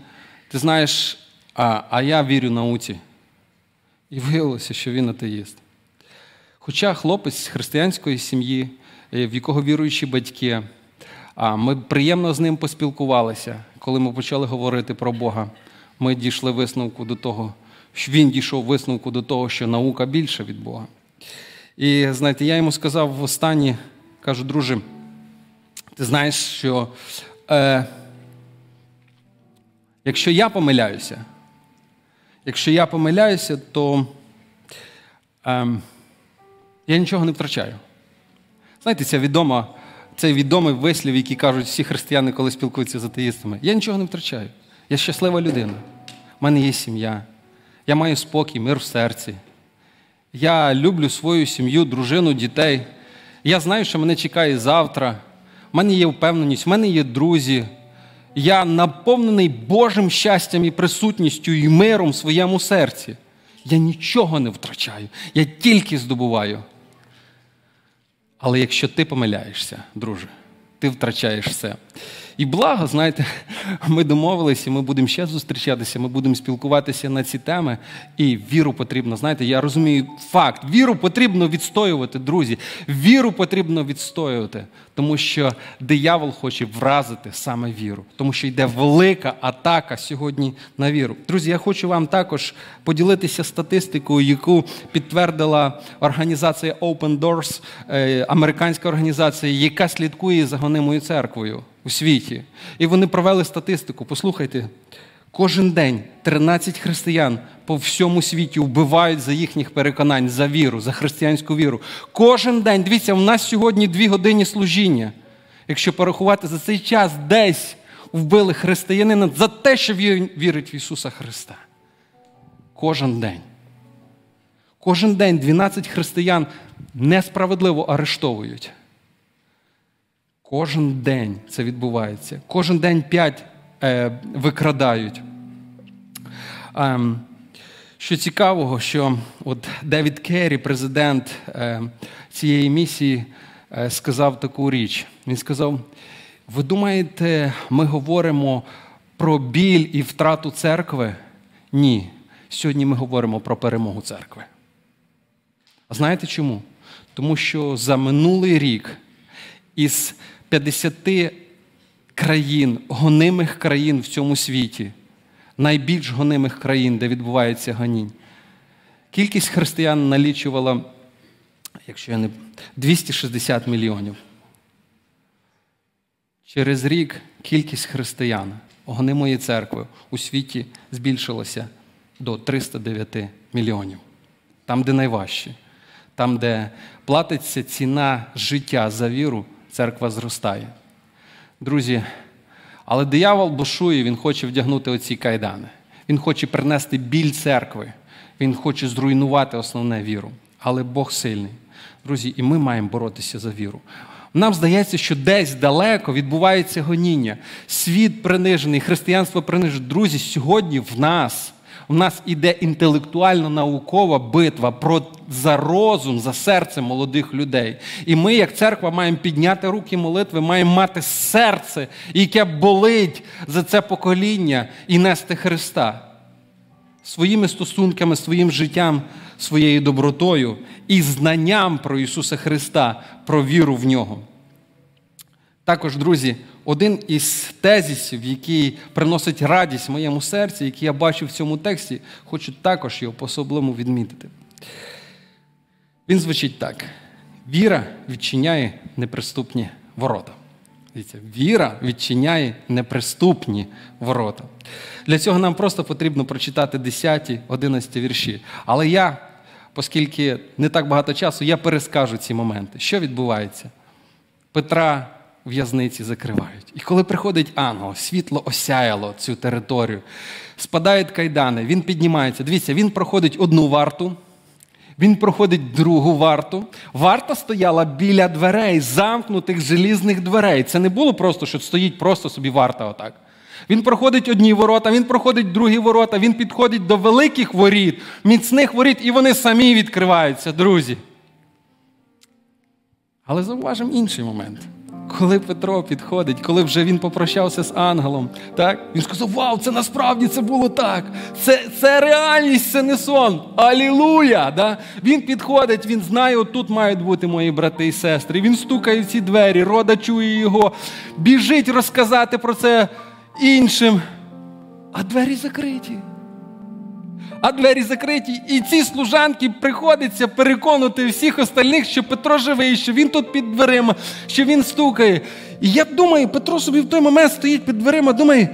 ти знаєш, а, а я вірю науці. І виявилося, що він атеїст. Хоча хлопець з християнської сім'ї, е, в якого віруючі батьки, ми приємно з ним поспілкувалися, коли ми почали говорити про Бога. Ми дійшли висновку до того, що він дійшов висновку до того, що наука більша від Бога. І знаєте, я йому сказав в останнє, кажу, друже, ти знаєш, що е, якщо я помиляюся, якщо я помиляюся, то е, я нічого не втрачаю. Знаєте, ця відома, цей відомий вислів, який кажуть всі християни, коли спілкуються з атеїстами. Я нічого не втрачаю. Я щаслива людина. У мене є сім'я. Я маю спокій, мир в серці. Я люблю свою сім'ю, дружину, дітей. Я знаю, що мене чекає завтра. У мене є впевненість, в мене є друзі. Я наповнений Божим щастям і присутністю і миром в своєму серці. Я нічого не втрачаю, я тільки здобуваю. Але якщо ти помиляєшся, друже, ти втрачаєш все. І благо, знаєте, ми домовилися, ми будемо ще зустрічатися, ми будемо спілкуватися на ці теми. І віру потрібно, знаєте, я розумію факт. Віру потрібно відстоювати, друзі. Віру потрібно відстоювати, тому що диявол хоче вразити саме віру, тому що йде велика атака сьогодні на віру. Друзі, я хочу вам також поділитися статистикою, яку підтвердила організація Open Doors, е, американська організація, яка слідкує за гонимою церквою у світі. І вони провели статистику. Послухайте, кожен день 13 християн по всьому світі вбивають за їхніх переконань, за віру, за християнську віру. Кожен день, дивіться, у нас сьогодні дві години служіння. Якщо порахувати за цей час, десь вбили християнина за те, що він вірить в Ісуса Христа. Кожен день. Кожен день 12 християн несправедливо арештовують. Кожен день це відбувається. Кожен день п'ять е, викрадають. Ем, що цікавого, що от Девід Керрі, президент е, цієї місії, е, сказав таку річ. Він сказав: ви думаєте, ми говоримо про біль і втрату церкви? Ні. Сьогодні ми говоримо про перемогу церкви. А знаєте чому? Тому що за минулий рік із 50 країн, гонимих країн в цьому світі, найбільш гонимих країн, де відбувається гонінь, кількість християн налічувала, якщо я не 260 мільйонів. Через рік кількість християн гонимої церкви у світі збільшилася до 309 мільйонів. Там, де найважче, там, де платиться ціна життя за віру, церква зростає. Друзі, але диявол бушує, він хоче вдягнути оці кайдани. Він хоче принести біль церкви, він хоче зруйнувати основне віру. Але Бог сильний. Друзі, і ми маємо боротися за віру. Нам здається, що десь далеко відбувається гоніння. Світ принижений, християнство принижене. Друзі, сьогодні в нас. У нас іде інтелектуально-наукова битва про, за розум, за серце молодих людей. І ми, як церква, маємо підняти руки молитви, маємо мати серце, яке болить за це покоління і нести Христа своїми стосунками, своїм життям, своєю добротою і знанням про Ісуса Христа, про віру в Нього. Також, друзі, один із тезісів, який приносить радість моєму серці, який я бачу в цьому тексті, хочу також його по-особливому відмітити. Він звучить так: віра відчиняє неприступні ворота. Віра відчиняє неприступні ворота. Для цього нам просто потрібно прочитати 10, 11 вірші. Але я, оскільки не так багато часу, я перескажу ці моменти. Що відбувається? Петра в'язниці закривають. І коли приходить ангел, світло осяяло цю територію, спадають кайдани, він піднімається. Дивіться, він проходить одну варту. Він проходить другу варту. Варта стояла біля дверей, замкнутих желізних дверей. Це не було просто, що стоїть просто собі варта отак. Він проходить одні ворота, він проходить другі ворота, він підходить до великих воріт, міцних воріт, і вони самі відкриваються, друзі. Але зауважимо інший момент. Коли Петро підходить, коли вже він попрощався з ангелом, так він сказав: Вау, це насправді це було так. Це це реальність, це не сон. Алілуя! Да? Він підходить, він знає, отут мають бути мої брати і сестри. Він стукає в ці двері, рода чує його, біжить розказати про це іншим. А двері закриті. А двері закриті, і ці служанки приходиться переконати всіх остальних, що Петро живий, що він тут під дверима, що він стукає. І я думаю, Петро собі в той момент стоїть під дверима, думає,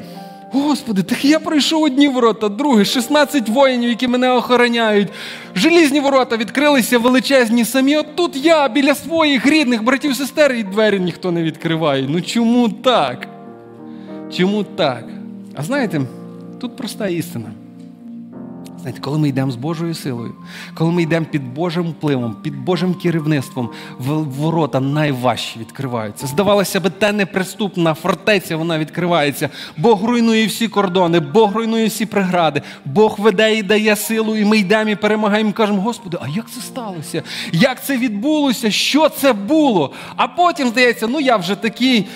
Господи, так я пройшов одні ворота, другі, 16 воїнів, які мене охороняють. Желізні ворота відкрилися величезні самі. От тут я біля своїх рідних братів і сестер, і двері ніхто не відкриває. Ну чому так? Чому так? А знаєте, тут проста істина. Знаєте, коли ми йдемо з Божою силою, коли ми йдемо під Божим впливом, під Божим керівництвом, ворота найважчі відкриваються. Здавалося б, те неприступна фортеця вона відкривається. Бог руйнує всі кордони, Бог руйнує всі прегради, Бог веде і дає силу, і ми йдемо і перемагаємо. і Кажемо, Господи, а як це сталося? Як це відбулося? Що це було? А потім здається, ну я вже такий.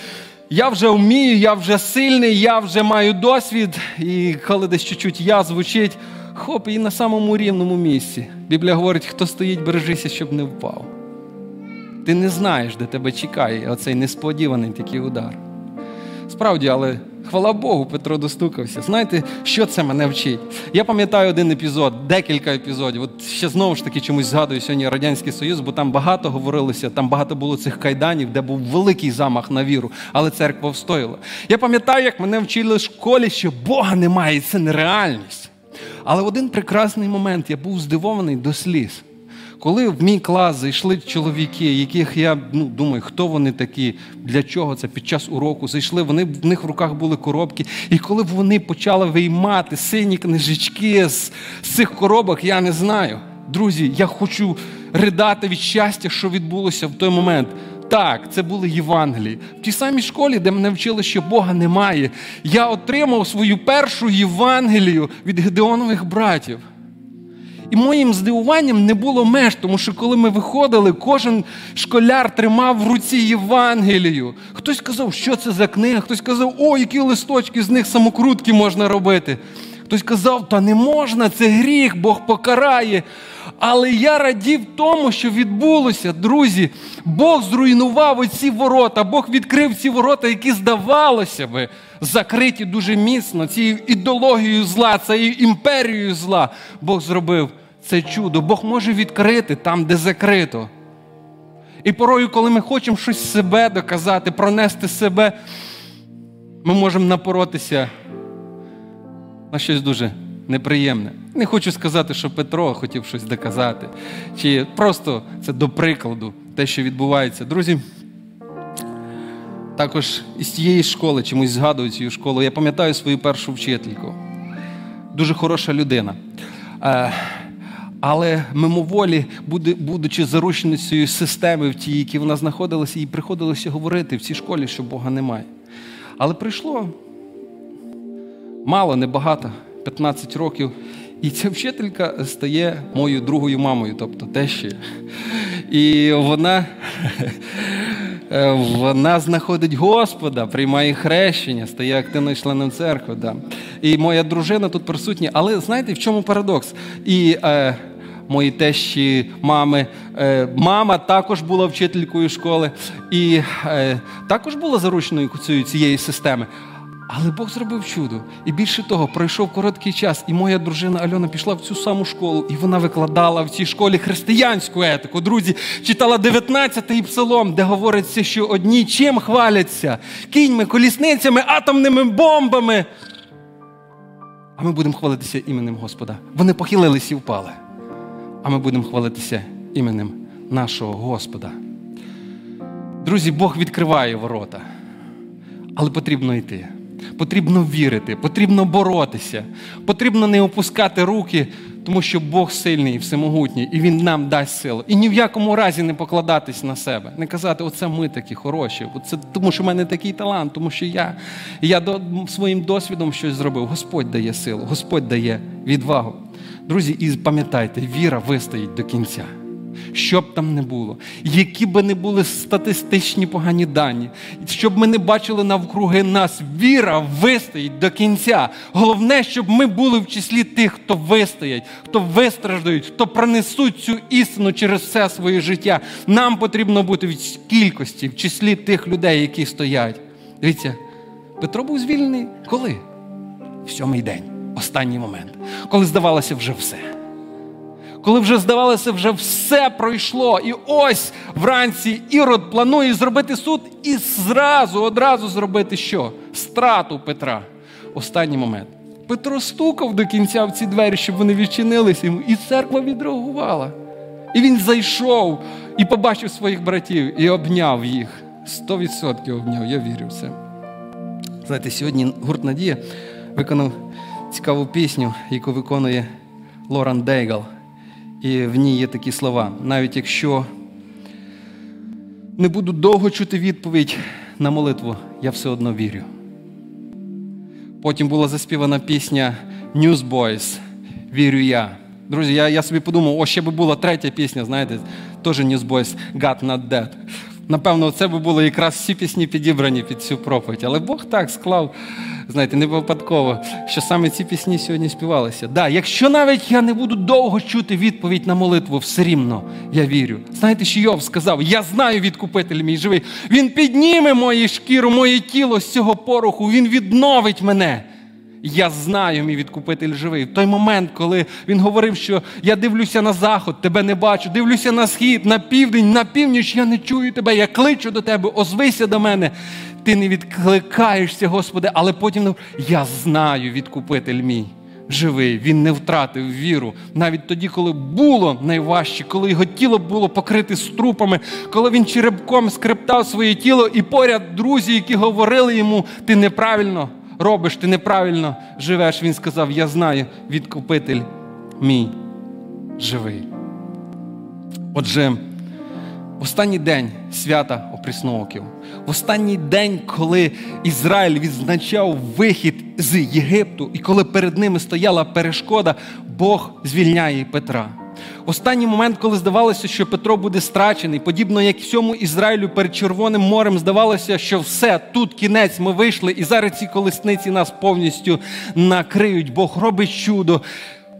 Я вже вмію, я вже сильний, я вже маю досвід, і коли десь чуть-чуть я звучить, хоп, і на самому рівному місці. Біблія говорить, хто стоїть, бережися, щоб не впав. Ти не знаєш, де тебе чекає оцей несподіваний такий удар. Справді, але хвала Богу, Петро достукався. Знаєте, що це мене вчить? Я пам'ятаю один епізод, декілька епізодів. От ще знову ж таки чомусь згадую сьогодні Радянський Союз, бо там багато говорилося, там багато було цих кайданів, де був великий замах на віру, але церква встояла. Я пам'ятаю, як мене вчили в школі, що Бога немає, і це нереальність. Але один прекрасний момент я був здивований до сліз. Коли в мій клас зайшли чоловіки, яких я ну, думаю, хто вони такі, для чого це під час уроку зайшли, вони в них в руках були коробки. І коли вони почали виймати сині книжечки з, з цих коробок, я не знаю. Друзі, я хочу ридати від щастя, що відбулося в той момент. Так, це були Євангелії. В тій самій школі, де мене вчили, що Бога немає, я отримав свою першу Євангелію від Гедеонових братів. І моїм здивуванням не було меж, тому що коли ми виходили, кожен школяр тримав в руці Євангелію. Хтось казав, що це за книга, хтось казав, о, які листочки, з них самокрутки можна робити. Хтось казав, та не можна, це гріх, Бог покарає. Але я радів тому, що відбулося, друзі. Бог зруйнував оці ворота, Бог відкрив ці ворота, які, здавалося би, закриті дуже міцно цією ідеологією зла, цією імперією зла. Бог зробив це чудо. Бог може відкрити там, де закрито. І порою, коли ми хочемо щось себе доказати, пронести себе, ми можемо напоротися на щось дуже неприємне. Не хочу сказати, що Петро хотів щось доказати. Чи просто це до прикладу, те, що відбувається. Друзі, також із тієї школи, чомусь згадую цю школу, я пам'ятаю свою першу вчительку. Дуже хороша людина. Е, але мимоволі, будучи заручницею системи, в тій, якій вона знаходилася, їй приходилося говорити в цій школі, що Бога немає. Але прийшло мало, небагато, 15 років. І ця вчителька стає моєю другою мамою, тобто тещею. І вона вона знаходить Господа, приймає хрещення, стає активним членом церкви. Да. І моя дружина тут присутня. Але знаєте, в чому парадокс? І е, мої тещі, мами, е, мама також була вчителькою школи і е, також була заручною цієї системи. Але Бог зробив чудо. І більше того, пройшов короткий час, і моя дружина Альона пішла в цю саму школу, і вона викладала в цій школі християнську етику. Друзі, читала 19-й псалом, де говориться, що одні чим хваляться кіньми, колісницями, атомними бомбами. А ми будемо хвалитися іменем Господа. Вони похилились і впали. А ми будемо хвалитися іменем нашого Господа. Друзі, Бог відкриває ворота, але потрібно йти. Потрібно вірити, потрібно боротися, потрібно не опускати руки, тому що Бог сильний і всемогутній, і Він нам дасть силу. І ні в якому разі не покладатись на себе, не казати, оце ми такі хороші, оце, тому що в мене такий талант, тому що я я до, своїм досвідом щось зробив. Господь дає силу, Господь дає відвагу. Друзі, і пам'ятайте, віра вистоїть до кінця. Що б там не було, які би не були статистичні погані дані, щоб ми не бачили навкруги нас, віра вистоїть до кінця. Головне, щоб ми були в числі тих, хто вистоять, хто вистраждають, хто пронесуть цю істину через все своє життя. Нам потрібно бути в кількості, в числі тих людей, які стоять. Дивіться, Петро був звільнений коли? В сьомий день, останній момент, коли здавалося вже все. Коли вже здавалося, вже все пройшло, і ось вранці Ірод планує зробити суд і зразу, одразу зробити що? Страту Петра. Останній момент. Петро стукав до кінця в ці двері, щоб вони відчинилися йому, і церква відреагувала. І він зайшов і побачив своїх братів і обняв їх. Сто відсотків обняв, я вірю в це. Знаєте, сьогодні гурт Надія виконав цікаву пісню, яку виконує Лоран Дейгал. І в ній є такі слова. Навіть якщо не буду довго чути відповідь на молитву, я все одно вірю. Потім була заспівана пісня Newsboys Вірю я. Друзі, я, я собі подумав, о, ще би була третя пісня, знаєте, теж Newsboys God Not Dead. Напевно, це би були якраз всі пісні підібрані під цю проповідь. Але Бог так склав, знаєте, не випадково, що саме ці пісні сьогодні співалися. Да, якщо навіть я не буду довго чути відповідь на молитву, все рівно я вірю. Знаєте, що Йов сказав: Я знаю відкупитель мій живий. Він підніме мою шкіру, моє тіло з цього пороху, він відновить мене. Я знаю, мій відкупитель живий. В той момент, коли він говорив, що я дивлюся на заход, тебе не бачу, дивлюся на схід, на південь, на північ, я не чую тебе, я кличу до тебе, озвися до мене. Ти не відкликаєшся, Господи, але потім я знаю, відкупитель мій. Живий, він не втратив віру. Навіть тоді, коли було найважче, коли його тіло було покрите струпами, коли він черепком скрептав своє тіло, і поряд друзі, які говорили йому, ти неправильно робиш, ти неправильно живеш. Він сказав: Я знаю, відкупитель мій живий. Отже, в останній день свята опрісновків, в останній день, коли Ізраїль відзначав вихід з Єгипту, і коли перед ними стояла перешкода, Бог звільняє Петра. Останній момент, коли здавалося, що Петро буде страчений, подібно як всьому Ізраїлю перед Червоним морем, здавалося, що все, тут кінець, ми вийшли, і зараз ці колесниці нас повністю накриють. Бог робить чудо,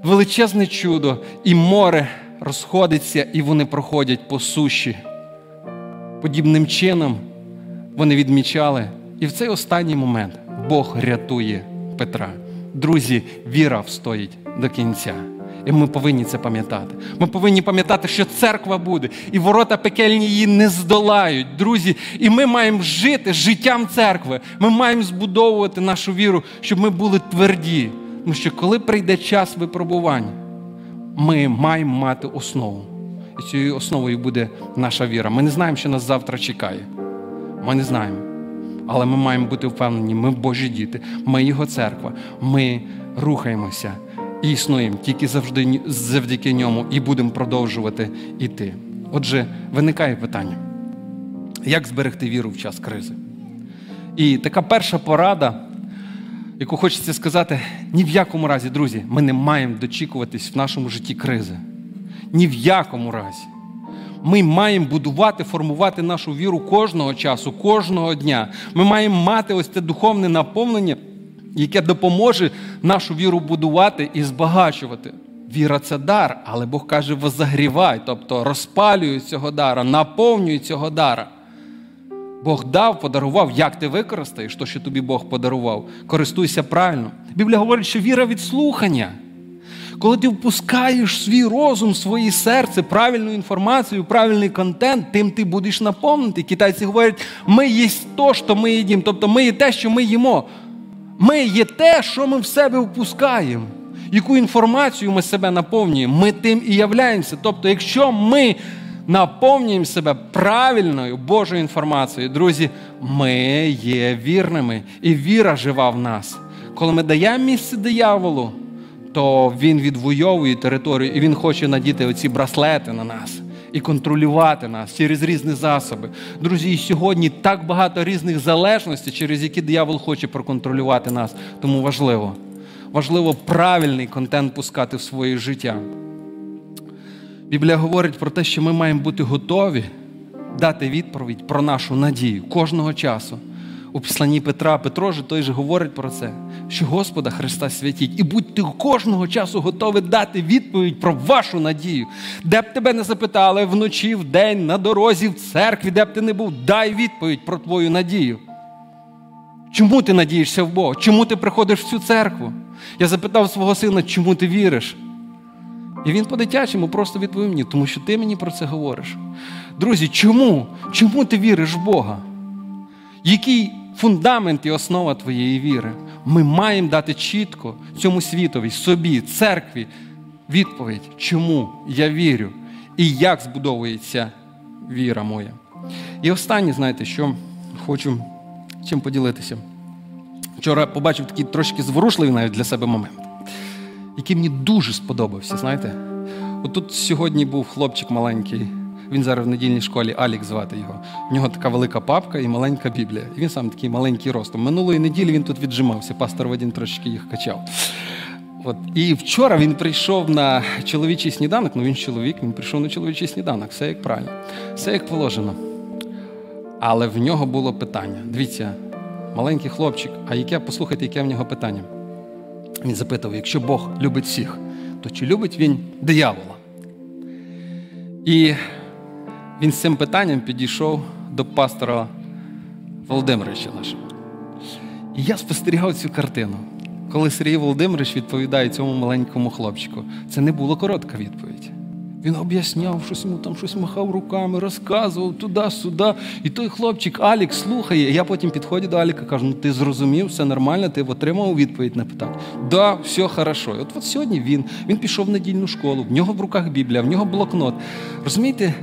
величезне чудо, і море розходиться, і вони проходять по суші. Подібним чином вони відмічали, і в цей останній момент Бог рятує Петра. Друзі, віра встоїть до кінця. І ми повинні це пам'ятати. Ми повинні пам'ятати, що церква буде, і ворота пекельні її не здолають, друзі. І ми маємо жити життям церкви. Ми маємо збудовувати нашу віру, щоб ми були тверді. Тому що коли прийде час випробування, ми маємо мати основу. І цією основою буде наша віра. Ми не знаємо, що нас завтра чекає. Ми не знаємо. Але ми маємо бути впевнені, ми Божі діти, ми Його церква, ми рухаємося і існуємо тільки завжди завдяки ньому і будемо продовжувати йти. Отже, виникає питання: як зберегти віру в час кризи? І така перша порада, яку хочеться сказати, ні в якому разі, друзі, ми не маємо дочікуватись в нашому житті кризи. Ні в якому разі. Ми маємо будувати, формувати нашу віру кожного часу, кожного дня. Ми маємо мати ось це духовне наповнення яке допоможе нашу віру будувати і збагачувати. Віра це дар, але Бог каже, возагрівай, тобто розпалюй цього дара, наповнюй цього дара. Бог дав, подарував, як ти використаєш, то, що тобі Бог подарував. Користуйся правильно. Біблія говорить, що віра від слухання. Коли ти впускаєш свій розум, своє серце, правильну інформацію, правильний контент, тим ти будеш наповнити. Китайці говорять, ми їсть то, що ми їдімо. Тобто ми є те, що ми їмо. Ми є те, що ми в себе впускаємо. Яку інформацію ми себе наповнюємо, ми тим і являємося. Тобто, якщо ми наповнюємо себе правильною Божою інформацією, друзі, ми є вірними, і віра жива в нас. Коли ми даємо місце дияволу, то він відвоює територію і він хоче надіти оці браслети на нас і контролювати нас через різні засоби. Друзі, сьогодні так багато різних залежностей, через які диявол хоче проконтролювати нас. Тому важливо, важливо правильний контент пускати в своє життя. Біблія говорить про те, що ми маємо бути готові дати відповідь про нашу надію кожного часу. У післанні Петра Петро же той же говорить про це, що Господа Христа святіть, і будьте кожного часу готові дати відповідь про вашу надію. Де б тебе не запитали вночі, вдень, на дорозі, в церкві, де б ти не був, дай відповідь про твою надію. Чому ти надієшся в Бога? Чому ти приходиш в цю церкву? Я запитав свого сина, чому ти віриш? І він по-дитячому просто відповів мені, тому що ти мені про це говориш. Друзі, чому? Чому ти віриш в Бога? Який фундамент і основа твоєї віри? Ми маємо дати чітко цьому світові, собі, церкві відповідь, чому я вірю і як збудовується віра моя. І останнє, знаєте, що хочу чим поділитися. Вчора побачив такий трошки зворушливий навіть для себе момент, який мені дуже сподобався. Знаєте, отут сьогодні був хлопчик маленький. Він зараз в недільній школі Алік звати його. У нього така велика папка і маленька Біблія. І він сам такий маленький ростом. Минулої неділі він тут віджимався. Пастор Вадін трошки їх качав. От. І вчора він прийшов на чоловічий сніданок. Ну він чоловік, він прийшов на чоловічий сніданок. Все як правильно, все як положено. Але в нього було питання. Дивіться, маленький хлопчик, а яке, послухайте, яке в нього питання? Він запитав: якщо Бог любить всіх, то чи любить він диявола? І він з цим питанням підійшов до пастора Володимировича нашого. І я спостерігав цю картину. Коли Сергій Володимирович відповідає цьому маленькому хлопчику, це не була коротка відповідь. Він об'ясняв, щось йому там щось махав руками, розказував туди-сюди. І той хлопчик Алік слухає. І я потім підходжу до Аліка кажу: ну ти зрозумів, все нормально, ти отримав відповідь на питання. Да, все хорошо. І от, от сьогодні він він пішов в недільну школу, в нього в руках Біблія, в нього блокнот. Розумієте?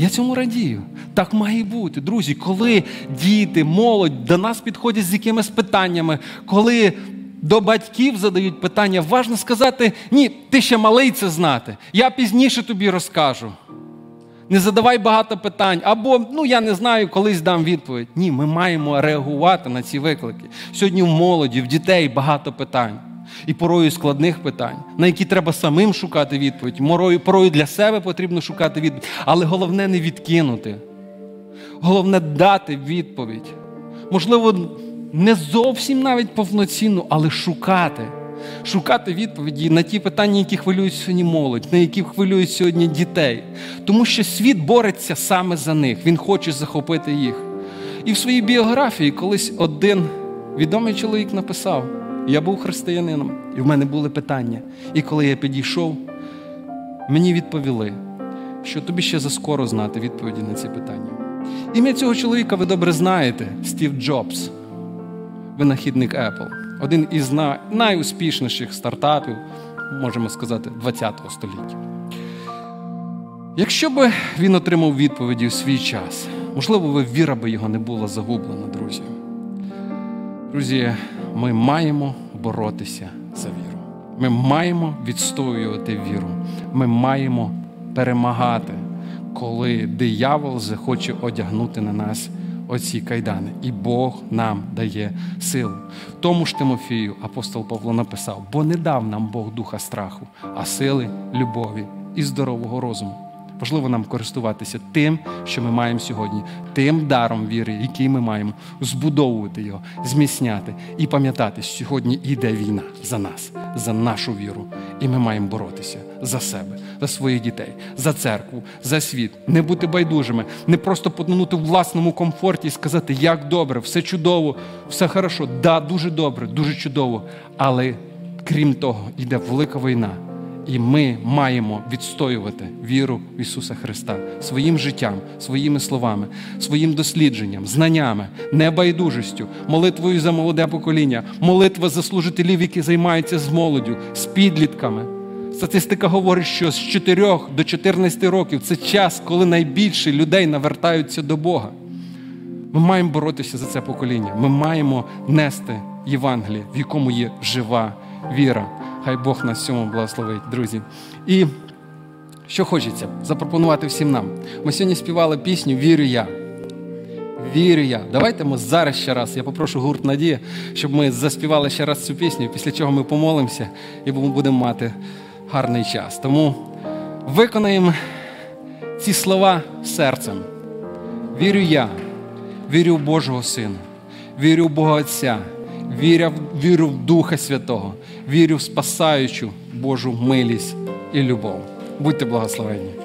Я цьому радію. Так має бути, друзі, коли діти, молодь до нас підходять з якимись питаннями, коли до батьків задають питання, важно сказати, ні, ти ще малий це знати. Я пізніше тобі розкажу. Не задавай багато питань, або ну я не знаю, колись дам відповідь. Ні, ми маємо реагувати на ці виклики. Сьогодні в молоді, в дітей багато питань. І порою складних питань, на які треба самим шукати відповідь. Морою, порою для себе потрібно шукати відповідь. Але головне не відкинути. Головне дати відповідь. Можливо, не зовсім навіть повноцінну, але шукати. Шукати відповіді на ті питання, які хвилюють сьогодні молодь, на які хвилюють сьогодні дітей. Тому що світ бореться саме за них, він хоче захопити їх. І в своїй біографії колись один відомий чоловік написав: я був християнином, і в мене були питання. І коли я підійшов, мені відповіли, що тобі ще заскоро знати відповіді на ці питання. Ім'я цього чоловіка ви добре знаєте Стів Джобс винахідник Apple, один із найуспішніших стартапів, можемо сказати, ХХ століття. Якщо б він отримав відповіді у свій час, можливо, віра би його не була загублена, друзі. Друзі, ми маємо боротися за віру. Ми маємо відстоювати віру. Ми маємо перемагати, коли диявол захоче одягнути на нас оці кайдани, і Бог нам дає силу. Тому ж Тимофію апостол Павло написав: бо не дав нам Бог духа страху, а сили, любові і здорового розуму. Важливо нам користуватися тим, що ми маємо сьогодні, тим даром віри, який ми маємо, збудовувати його, зміцняти і пам'ятати, що сьогодні йде війна за нас, за нашу віру. І ми маємо боротися за себе, за своїх дітей, за церкву, за світ, не бути байдужими, не просто потонути в власному комфорті і сказати, як добре, все чудово, все хорошо. Да, дуже добре, дуже чудово. Але крім того, йде велика війна. І ми маємо відстоювати віру в Ісуса Христа своїм життям, своїми словами, своїм дослідженням, знаннями, небайдужістю, молитвою за молоде покоління, молитва за служителів, які займаються з молоддю, з підлітками. Статистика говорить, що з 4 до 14 років це час, коли найбільше людей навертаються до Бога. Ми маємо боротися за це покоління. Ми маємо нести Євангеліє, в якому є жива віра. Хай Бог нас цьому благословить, друзі. І що хочеться запропонувати всім нам. Ми сьогодні співали пісню Вірю я. Вірю я. Давайте ми зараз ще раз. Я попрошу гурт Надія, щоб ми заспівали ще раз цю пісню, після чого ми помолимося і ми будемо мати гарний час. Тому виконаємо ці слова серцем. Вірю я, вірю в Божого Сина, вірю в Бога Отця, вірю в Духа Святого вірю в спасаючу Божу милість і любов. Будьте благословені.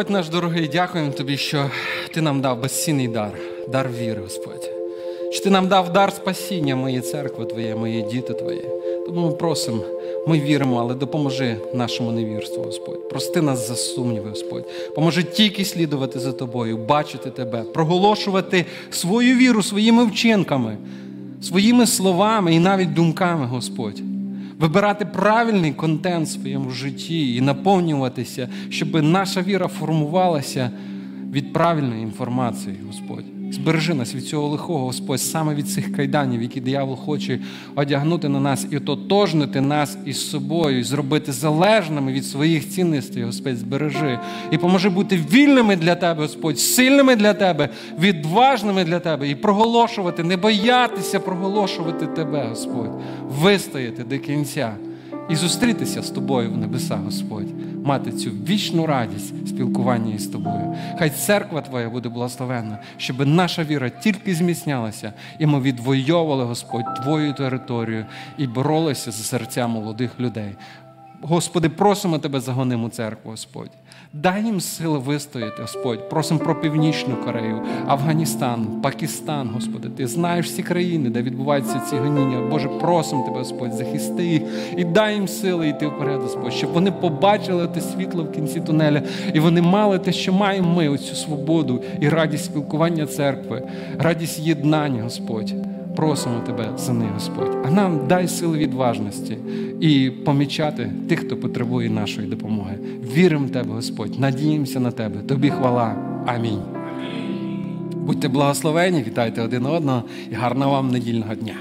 Господь наш дорогий, дякуємо Тобі, що Ти нам дав безцінний дар, дар віри, Господь. Що Ти нам дав дар спасіння моєї церкви Твоє, мої діти Твої. Тому ми просимо, ми віримо, але допоможи нашому невірству, Господь. Прости нас за сумніви, Господь. Поможи тільки слідувати за Тобою, бачити Тебе, проголошувати свою віру своїми вчинками, своїми словами і навіть думками, Господь. Вибирати правильний контент в своєму житті і наповнюватися, щоб наша віра формувалася від правильної інформації, Господь. Збережи нас від цього лихого, Господь, саме від цих кайданів, які диявол хоче одягнути на нас і ототожнити нас із собою, і зробити залежними від своїх цінностей, Господь, збережи. І поможи бути вільними для Тебе, Господь, сильними для Тебе, відважними для Тебе, і проголошувати, не боятися проголошувати Тебе, Господь, вистояти до кінця і зустрітися з тобою в небесах, Господь, мати цю вічну радість спілкування із тобою. Хай церква Твоя буде благословенна, щоб наша віра тільки зміцнялася, і ми відвоювали, Господь, Твою територію і боролися за серця молодих людей. Господи, просимо Тебе загонимо церкву, Господь. Дай їм сили вистояти, Господь. Просимо про Північну Корею, Афганістан, Пакистан, Господи. Ти знаєш всі країни, де відбуваються ці гоніння. Боже, просимо Тебе, Господь, захисти їх і дай їм сили йти вперед, Господь, щоб вони побачили те світло в кінці тунеля, і вони мали те, що маємо ми, оцю свободу і радість спілкування церкви, радість єднання, Господь. Просимо тебе сини Господь. А нам дай сили відважності і помічати тих, хто потребує нашої допомоги. Віримо в тебе, Господь, надіємося на тебе. Тобі хвала. Амінь. Будьте благословені, вітайте один одного і гарного вам недільного дня.